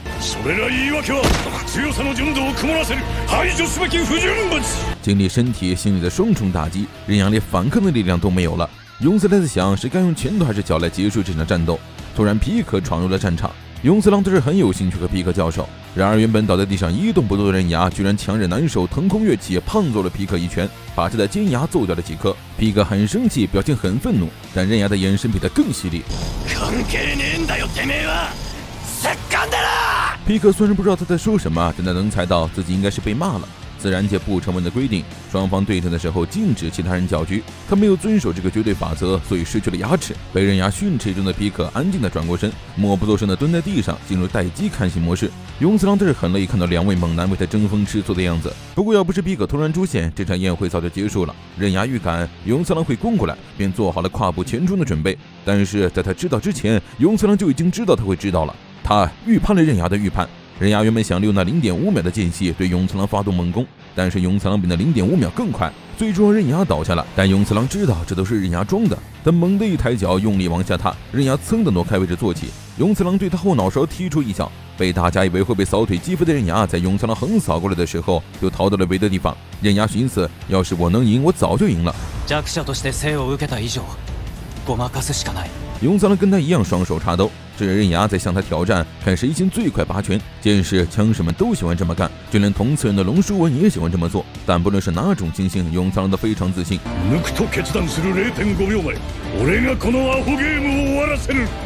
经历身体、心理的双重打击，任阳连反抗的力量都没有了。永次郎在想，是该用拳头还是脚来结束这场战斗。突然，皮克闯入了战场。永次郎对这很有兴趣和皮克交手，然而原本倒在地上一动不动的刃牙，居然强忍难受，腾空跃起，胖揍了皮克一拳，把他的尖牙揍掉了几颗。皮克很生气，表情很愤怒，但刃牙的眼神比他更犀利。皮克虽然不知道他在说什么，但他能猜到自己应该是被骂了。自然界不成文的规定，双方对阵的时候禁止其他人搅局。他没有遵守这个绝对法则，所以失去了牙齿。被刃牙训斥中的皮克安静地转过身，默不作声地蹲在地上，进入待机看戏模式。永次郎这是很乐意看到两位猛男为他争风吃醋的样子。不过要不是皮克突然出现，这场宴会早就结束了。刃牙预感永次郎会攻过来，便做好了跨步前冲的准备。但是在他知道之前，永次郎就已经知道他会知道了。他预判了刃牙的预判。刃牙原本想利用那零点五秒的间隙对永次郎发动猛攻，但是永次郎比那零点五秒更快，最终让刃牙倒下了。但永次郎知道这都是刃牙装的，他猛地一抬脚，用力往下踏，刃牙噌的挪开位置坐起。永次郎对他后脑勺踢出一脚，被大家以为会被扫腿击飞的刃牙，在永次郎横扫过来的时候，又逃到了别的地方。刃牙寻思，要是我能赢，我早就赢了。永次郎跟他一样，双手插兜。这刃牙在向他挑战，看谁先最快拔拳。剑士、枪士们都喜欢这么干，就连同次元的龙叔文也喜欢这么做。但不论是哪种情形，永次郎都非常自信。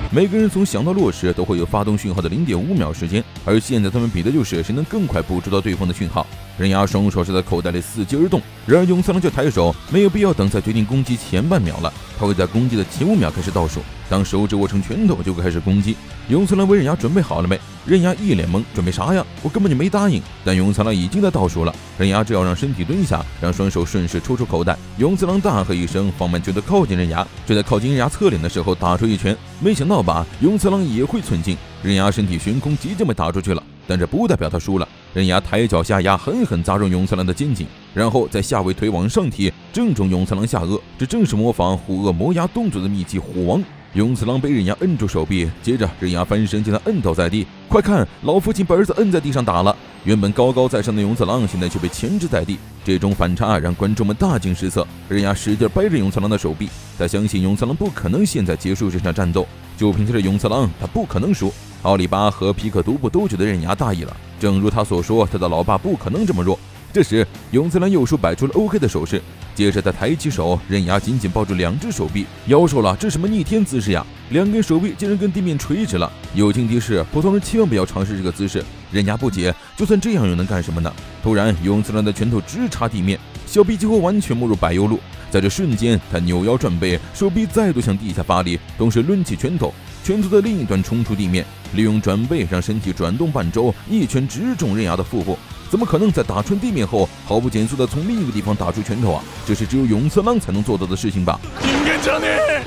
每个人从想到落实，都会有发动讯号的零点五秒时间，而现在他们比的就是谁能更快捕捉到对方的讯号。刃牙双手是在口袋里伺机而动，然而永次郎却抬手，没有必要等在决定攻击前半秒了，他会在攻击的前五秒开始倒数。当手指握成拳头，就开始攻击。永次郎问刃牙准备好了没？刃牙一脸懵，准备啥呀？我根本就没答应。但永次郎已经在倒数了。刃牙只要让身体蹲下，让双手顺势抽出口袋。永次郎大喝一声，放慢拳头靠近刃牙，就在靠近刃牙侧脸的时候打出一拳。没想到吧？永次郎也会寸劲。刃牙身体悬空，即将被打出去了。但这不代表他输了。刃牙抬脚下压，狠狠砸中永次郎的肩颈，然后在下尾腿往上提，正中永次郎下颚。这正是模仿虎鳄磨牙动作的秘籍虎王。永次郎被刃牙摁住手臂，接着刃牙翻身将他摁倒在地。快看，老父亲把儿子摁在地上打了。原本高高在上的永次郎，现在却被钳制在地。这种反差让观众们大惊失色。刃牙使劲掰着永次郎的手臂，他相信永次郎不可能现在结束这场战斗。就凭他这永次郎，他不可能输。奥利巴和皮克独步都觉得刃牙大意了。正如他所说，他的老爸不可能这么弱。这时，永次郎右手摆出了 OK 的手势。接着他抬起手，刃牙紧紧抱住两只手臂，妖兽了，这什么逆天姿势呀？两根手臂竟然跟地面垂直了。友情提示：普通人千万不要尝试这个姿势。刃牙不解，就算这样又能干什么呢？突然，永次郎的拳头直插地面，小臂几乎完全没入柏油路。在这瞬间，他扭腰转背，手臂再度向地下发力，同时抡起拳头，拳头的另一端冲出地面，利用转背让身体转动半周，一拳直中刃牙的腹部。怎么可能在打穿地面后毫不减速地从另一个地方打出拳头啊？这是只有永次郎才能做到的事情吧？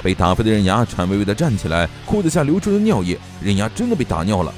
被打飞的刃牙颤巍巍地站起来，裤子下流出了尿液，刃牙真的被打尿了。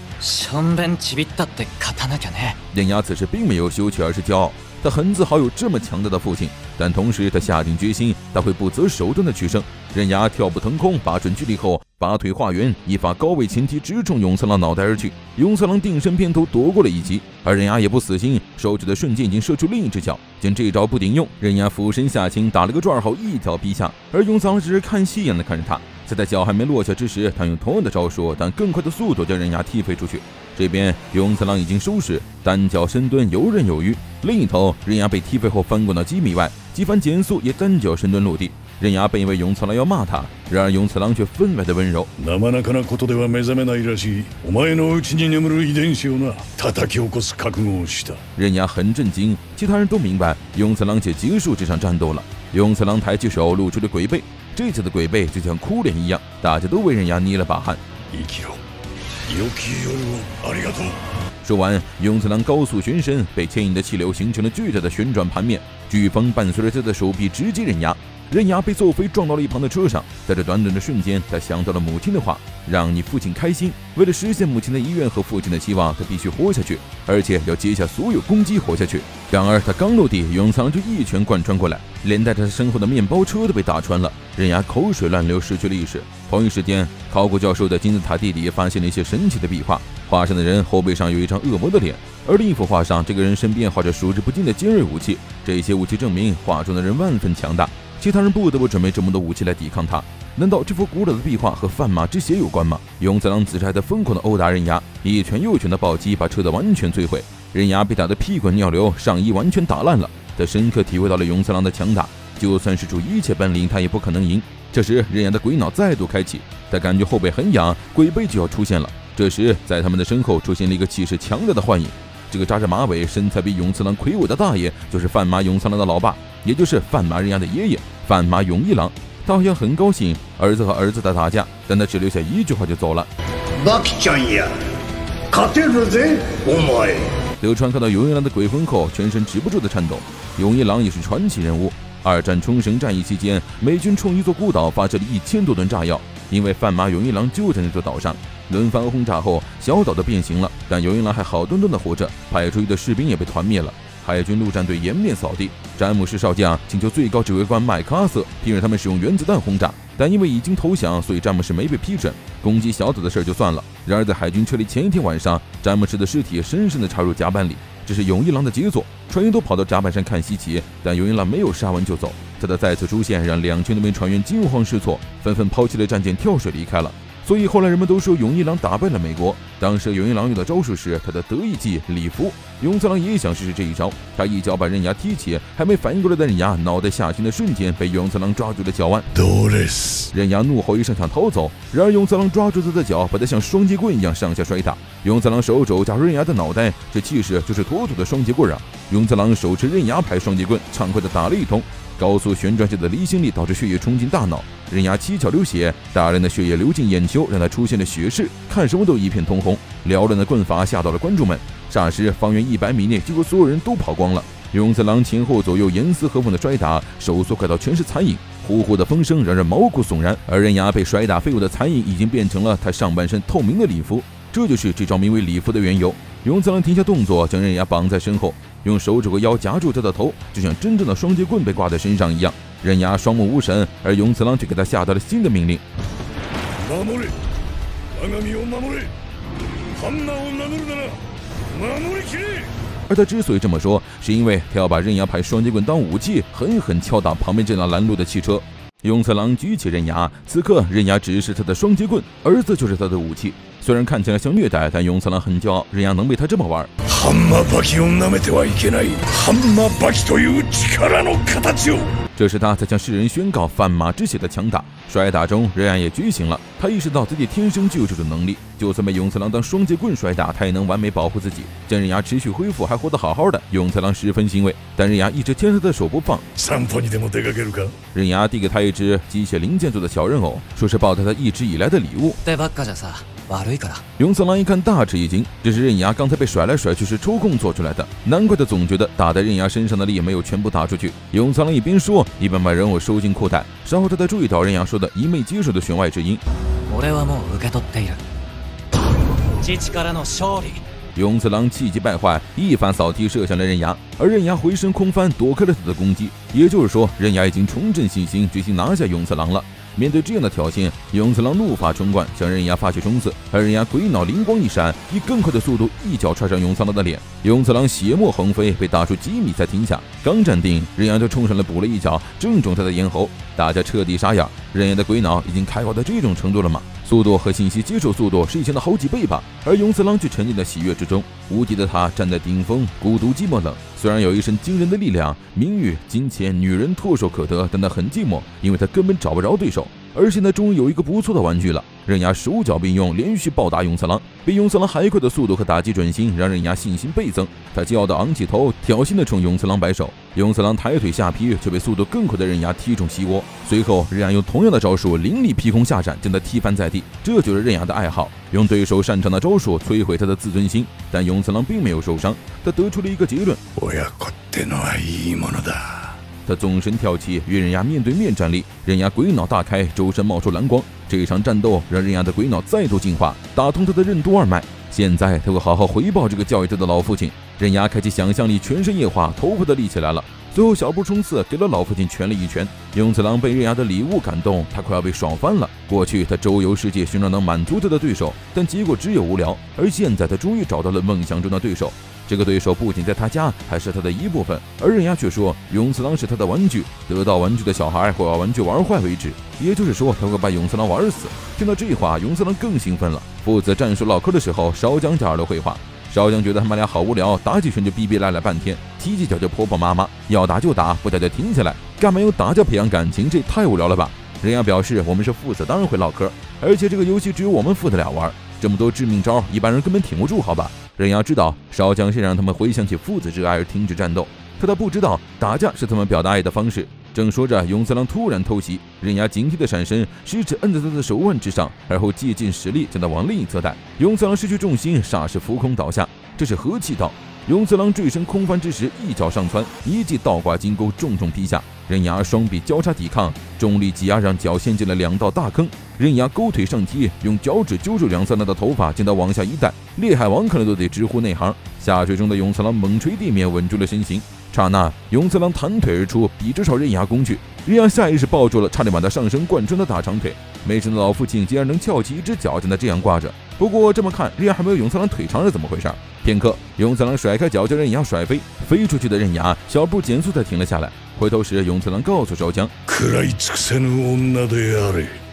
刃牙此时并没有羞耻，而是骄傲。他很自豪有这么强大的父亲，但同时他下定决心，他会不择手段的取胜。刃牙跳步腾空，把准距离后，拔腿化圆，一发高位前踢直冲永次郎脑袋而去。永次郎定身偏头躲过了一击，而刃牙也不死心，手指的瞬间已经射出另一只脚。见这招不顶用，刃牙俯身下倾，打了个转后一脚劈下，而永次郎只是看戏一样的看着他。就在脚还没落下之时，他用同样的招数，但更快的速度将刃牙踢飞出去。这边永次郎已经收势，单脚深蹲游刃有余。另一头，刃牙被踢飞后翻滚到几米外，几番减速也单脚深蹲落地。刃牙本以为永次郎要骂他，然而永次郎却分外的温柔。なかなかなことでは目覚めないらしい。お前の内に眠る遺伝子をな、叩き起こす覚悟をした。刃牙很震惊，其他人都明白永次郎且结束这场战斗了。永次郎抬起手，露出了鬼背，这次的鬼背就像哭脸一样，大家都为刃牙捏了把汗。 说完，永次郎高速旋身，被牵引的气流形成了巨大的旋转盘面，飓风伴随着他的手臂直击刃牙。刃牙被揍飞，撞到了一旁的车上。在这短短的瞬间，他想到了母亲的话：“让你父亲开心。”为了实现母亲的遗愿和父亲的期望，他必须活下去，而且要接下所有攻击，活下去。然而，他刚落地，永藏就一拳贯穿过来，连带着他身后的面包车都被打穿了。刃牙口水乱流，失去了意识。同一时间，考古教授在金字塔地里发现了一些神奇的壁画，画上的人后背上有一张恶魔的脸，而另一幅画上，这个人身边画着数之不尽的尖锐武器。这些武器证明画中的人万分强大。其他人不得不准备这么多武器来抵抗他。难道这幅古老的壁画和范马之血有关吗？永次郎此时还在疯狂的殴打刃牙，一拳又一拳的暴击把车子完全摧毁。刃牙被打得屁滚尿流，上衣完全打烂了。他深刻体会到了永次郎的强大，就算是出一切本领，他也不可能赢。这时，刃牙的鬼脑再度开启，他感觉后背很痒，鬼背就要出现了。这时，在他们的身后出现了一个气势强大的幻影。这个扎着马尾、身材比永次郎魁梧的大爷，就是范马永次郎的老爸，也就是范马刃牙的爷爷。范马永一郎，他好像很高兴儿子和儿子的打架，但他只留下一句话就走了。德川看到永一郎的鬼魂后，全身止不住的颤抖。永一郎也是传奇人物。二战冲绳战役期间，美军冲一座孤岛，发射了一千多吨炸药，因为范马永一郎就在那座岛上。轮番轰炸后，小岛都变形了，但永一郎还好端端的活着。派出去的士兵也被团灭了。海军陆战队颜面扫地，詹姆士少将请求最高指挥官麦克阿瑟批准他们使用原子弹轰炸，但因为已经投降，所以詹姆士没被批准。攻击小岛的事儿就算了。然而在海军撤离前一天晚上，詹姆士的尸体深深地插入甲板里，这是永一郎的杰作。船员都跑到甲板上看稀奇，但永一郎没有杀完就走。他的再次出现让两千多名船员惊慌失措，纷纷抛弃了战舰跳水离开了。所以后来人们都说永一郎打败了美国。当时永一郎用的招数是他的得意技礼服。永次郎也想试试这一招，他一脚把刃牙踢起，还没反应过来的刃牙脑袋下陷的瞬间被永次郎抓住了脚腕。刃牙怒吼一声想逃走，然而永次郎抓住他的脚，把他像双截棍一样上下摔打。永次郎手肘夹住刃牙的脑袋，这气势就是妥妥的双截棍啊！永次郎手持刃牙牌双截棍，畅快的打了一通。高速旋转下的离心力导致血液冲进大脑，刃牙七窍流血，大量的血液流进眼球，让他出现了血视，看什么都一片通红。缭乱的棍法吓到了观众们，霎时方圆一百米内几乎所有人都跑光了。永次郎前后左右严丝合缝的摔打，手速快到全是残影，呼呼的风声让人毛骨悚然。而刃牙被摔打废物的残影已经变成了他上半身透明的礼服，这就是这招名为礼服的缘由。永次郎停下动作，将刃牙绑在身后。用手指和腰夹住他的头，就像真正的双截棍被挂在身上一样。刃牙双目无神，而永次郎却给他下达了新的命令。而他之所以这么说，是因为他要把刃牙派双截棍当武器，狠狠敲打旁边这辆拦路的汽车。永次郎举起刃牙，此刻刃牙只是他的双截棍，儿子就是他的武器。虽然看起来像虐待，但永次郎很骄傲，刃牙能被他这么玩。这是他在向世人宣告范马之血的强大。摔打中，刃牙也觉醒了，他意识到自己天生就有这种能力，就算被永次郎当双截棍摔打，他也能完美保护自己。见刃牙持续恢复，还活得好好的，永次郎十分欣慰。但刃牙一直牵着他的手不放。刃牙递给他一只机械零件做的小人偶，说是报答他一直以来的礼物。永次郎一看大吃一惊，这是刃牙刚才被甩来甩去时抽空做出来的，难怪他总觉得打在刃牙身上的力没有全部打出去。永次郎一边说，一边把人偶收进裤袋。稍后他才注意到刃牙说的一昧接受的弦外之音。永次郎气急败坏，一发扫踢射向了刃牙，而刃牙回身空翻躲开了他的攻击。也就是说，刃牙已经重振信心，决心拿下永次郎了。面对这样的挑衅，永次郎怒发冲冠，向刃牙发起冲刺。而刃牙鬼脑灵光一闪，以更快的速度一脚踹上永次郎的脸。永次郎血沫横飞，被打出几米才停下。刚站定，刃牙就冲上来补了一脚，正中他的咽喉。大家彻底傻眼，刃牙的鬼脑已经开发到这种程度了吗？速度和信息接受速度是以前的好几倍吧。而永次郎却沉浸在喜悦之中，无敌的他站在顶峰，孤独寂寞冷。虽然有一身惊人的力量、名誉、金钱、女人唾手可得，但他很寂寞，因为他根本找不着对手。而现在终于有一个不错的玩具了。刃牙手脚并用，连续暴打永次郎，比永次郎还快的速度和打击准心，让刃牙信心倍增。他骄傲地昂起头，挑衅地冲永次郎摆手。永次郎抬腿下劈，却被速度更快的刃牙踢中膝窝。随后，刃牙用同样的招数，凌厉劈空下斩，将他踢翻在地。这就是刃牙的爱好，用对手擅长的招数摧毁他的自尊心。但永次郎并没有受伤，他得出了一个结论。他纵身跳起，与刃牙面对面站立。刃牙鬼脑大开，周身冒出蓝光。这场战斗让刃牙的鬼脑再度进化，打通他的任督二脉。现在他会好好回报这个教育他的老父亲。刃牙开启想象力，全身液化，头发都立起来了。最后小步冲刺，给了老父亲全力一拳。永次郎被刃牙的礼物感动，他快要被爽翻了。过去他周游世界，寻找能满足他的对手，但结果只有无聊。而现在他终于找到了梦想中的对手。这个对手不仅在他家，还是他的一部分。而刃牙却说，永次郎是他的玩具，得到玩具的小孩会把玩具玩坏为止。也就是说，他会把永次郎玩死。听到这话，永次郎更兴奋了。父子战术唠嗑的时候，少将加入了绘画。少将觉得他们俩好无聊，打几拳就逼逼赖赖半天，踢几脚就婆婆妈妈，要打就打，不打就停下来。干嘛用打架培养感情？这也太无聊了吧！刃牙表示，我们是父子，当然会唠嗑，而且这个游戏只有我们父子俩玩，这么多致命招，一般人根本挺不住，好吧？刃牙知道少将是让他们回想起父子之爱而停止战斗，可他不知道打架是他们表达爱的方式。正说着，永次郎突然偷袭，刃牙警惕的闪身，食指摁在他的手腕之上，而后借尽实力将他往另一侧带。永次郎失去重心，霎时浮空倒下。这是何气道？永次郎坠身空翻之时，一脚上窜，一记倒挂金钩重重劈下。刃牙双臂交叉抵抗，重力挤压让脚陷进了两道大坑。刃牙勾腿上踢，用脚趾揪住两三郎的头发，将他往下一带。烈海王看了都得直呼内行。下水中的永次郎猛捶地面，稳住了身形。刹那，永次郎弹腿而出，笔直朝刃牙攻去。刃牙下意识抱住了，差点把他上身贯穿的大长腿。没想到老父亲竟然能翘起一只脚将他这样挂着。不过这么看，刃牙还没有永次郎腿长是怎么回事？片刻，永次郎甩开脚将刃牙甩飞，飞出去的刃牙小步减速才停了下来。回头时，永次郎告诉烧江：“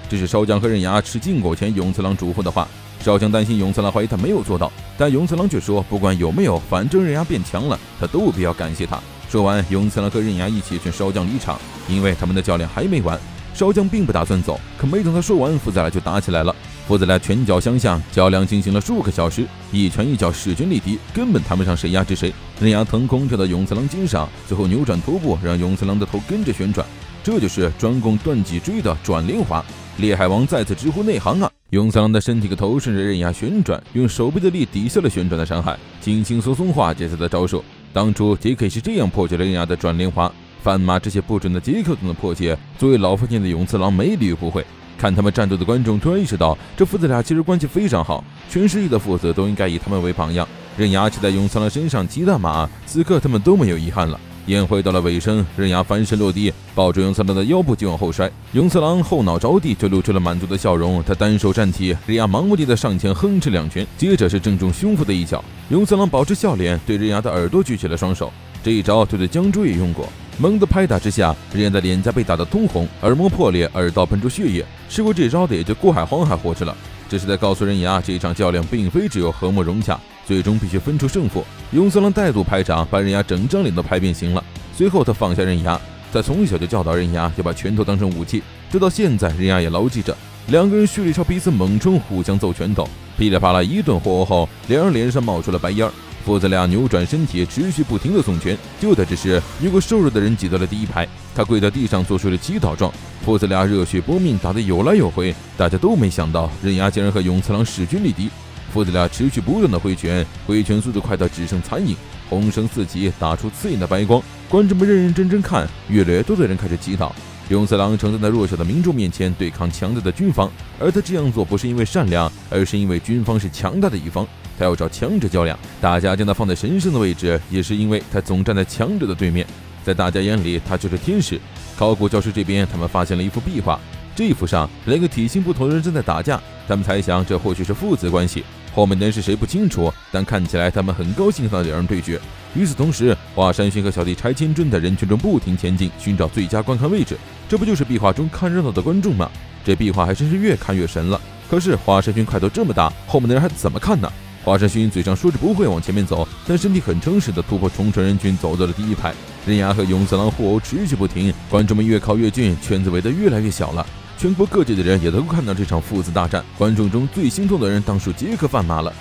这是烧江和刃牙吃禁果前永次郎嘱咐的话。”少将担心永次郎怀疑他没有做到，但永次郎却说：“不管有没有，反正刃牙变强了，他都必要感谢他。”说完，永次郎和刃牙一起劝少将离场，因为他们的较量还没完。少将并不打算走，可没等他说完，父子俩就打起来了。父子俩拳脚相向，较量进行了数个小时，一拳一脚势均力敌，根本谈不上谁压制谁。刃牙腾空跳到永次郎肩上，最后扭转头部，让永次郎的头跟着旋转。这就是专攻断脊椎的转莲华。烈海王再次直呼内行啊！永次郎的身体和头顺着刃牙旋转，用手臂的力抵消了旋转的伤害，轻轻松松化解他的招数。当初杰克是这样破解了刃牙的转莲华。贩马这些不准的杰克都能破解，作为老父亲的永次郎没理由不会。看他们战斗的观众突然意识到，这父子俩其实关系非常好，全世界的父子都应该以他们为榜样。刃牙骑在永次郎身上骑大马，此刻他们都没有遗憾了。宴会到了尾声，刃牙翻身落地，抱住永次郎的腰部就往后摔。永次郎后脑着地，就露出了满足的笑容。他单手站起，刃牙盲目的在上前哼哧两拳，接着是正中胸腹的一脚。永次郎保持笑脸，对刃牙的耳朵举起了双手。这一招对对江珠也用过。猛的拍打之下，刃牙的脸颊被打得通红，耳膜破裂，耳道喷出血液。吃过这招的也就郭海皇还活着了。这是在告诉刃牙，这一场较量并非只有和睦融洽，最终必须分出胜负。永次郎带度拍掌，把刃牙整张脸都拍变形了。随后，他放下刃牙。他从小就教导刃牙要把拳头当成武器，直到现在，刃牙也牢记着。两个人蓄力朝彼此猛冲，互相揍拳头，噼里啪啦一顿霍霍后，两人脸上冒出了白烟。父子俩扭转身体，持续不停的送拳。就在这时，一个瘦弱的人挤到了第一排，他跪在地上做出了祈祷状。父子俩热血搏命，打得有来有回。大家都没想到，刃牙竟然和永次郎势均力敌。父子俩持续不断的挥拳，挥拳速度快到只剩残影，红绳四起，打出刺眼的白光。观众们认认真真看，越来越多的人开始祈祷。永次郎曾在弱小的民众面前对抗强大的军方，而他这样做不是因为善良，而是因为军方是强大的一方，他要找强者较量。大家将他放在神圣的位置，也是因为他总站在强者的对面。在大家眼里，他就是天使。考古教室这边，他们发现了一幅壁画，这一幅上两个体型不同的人正在打架，他们猜想这或许是父子关系。后面的人是谁不清楚，但看起来他们很高兴和两人对决。与此同时，华山勋和小弟柴千尊在人群中不停前进，寻找最佳观看位置。这不就是壁画中看热闹的观众吗？这壁画还真是越看越神了。可是华山勋块头这么大，后面的人还怎么看呢？华山勋嘴上说着不会往前面走，但身体很诚实的突破重重人群，走到了第一排。刃牙和永次郎互殴持续不停，观众们越靠越近，圈子围得越来越小了。全国各地的人也都看到这场父子大战。观众中最心痛的人当属杰克范马了。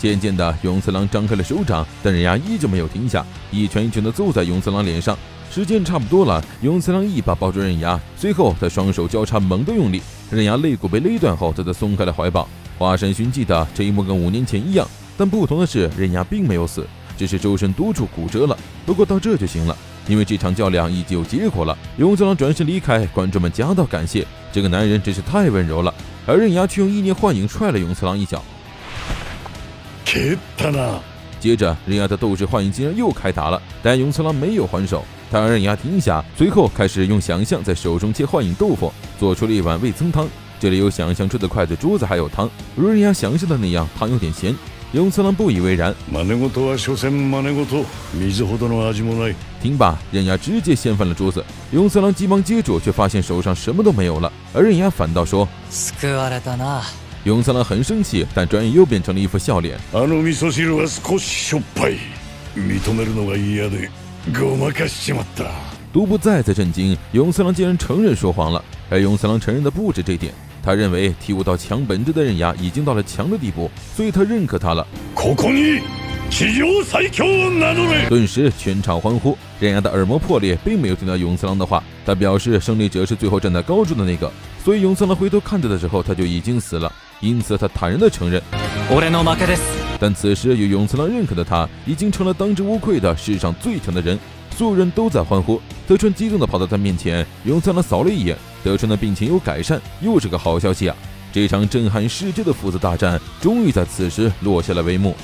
渐渐的，永次郎张开了手掌，但刃牙依旧没有停下，一拳一拳的揍在永次郎脸上。时间差不多了，永次郎一把抱住刃牙，随后他双手交叉，猛地用力，刃牙肋骨被勒断后，他才松开了怀抱。华山勋记得这一幕跟五年前一样，但不同的是，刃牙并没有死，只是周身多处骨折了。不过到这就行了，因为这场较量已经有结果了。永次郎转身离开，观众们夹道感谢。这个男人真是太温柔了，而刃牙却用意念幻影踹了永次郎一脚。接着，刃牙的斗志幻影竟然又开打了，但永次郎没有还手。他让刃牙停下，随后开始用想象在手中切幻影豆腐，做出了一碗味噌汤。这里有想象出的筷子、桌子，还有汤。如刃牙想象的那样，汤有点咸。永次郎不以为然。听罢，刃牙直接掀翻了桌子。永次郎急忙接住，却发现手上什么都没有了。而刃牙反倒说：“永次郎很生气，但转眼又变成了一副笑脸。独步再次震惊，永次郎竟然承认说谎了。而永次郎承认的。不止这点，他认为体悟到强本质的刃牙已经到了强的地步，所以他认可他了。顿时全场欢呼。刃牙的耳膜破裂，并没有听到永次郎的话。他表示胜利者是最后站在高处的那个，所以永次郎回头看着的时候，他就已经死了。因此他坦然的承认。但此时有永次郎认可的他，已经成了当之无愧的世上最强的人。所有人都在欢呼。德川激动地跑到他面前，永次郎扫了一眼，德川的病情有改善，又是个好消息啊！这场震撼世界的父子大战，终于在此时落下了帷幕。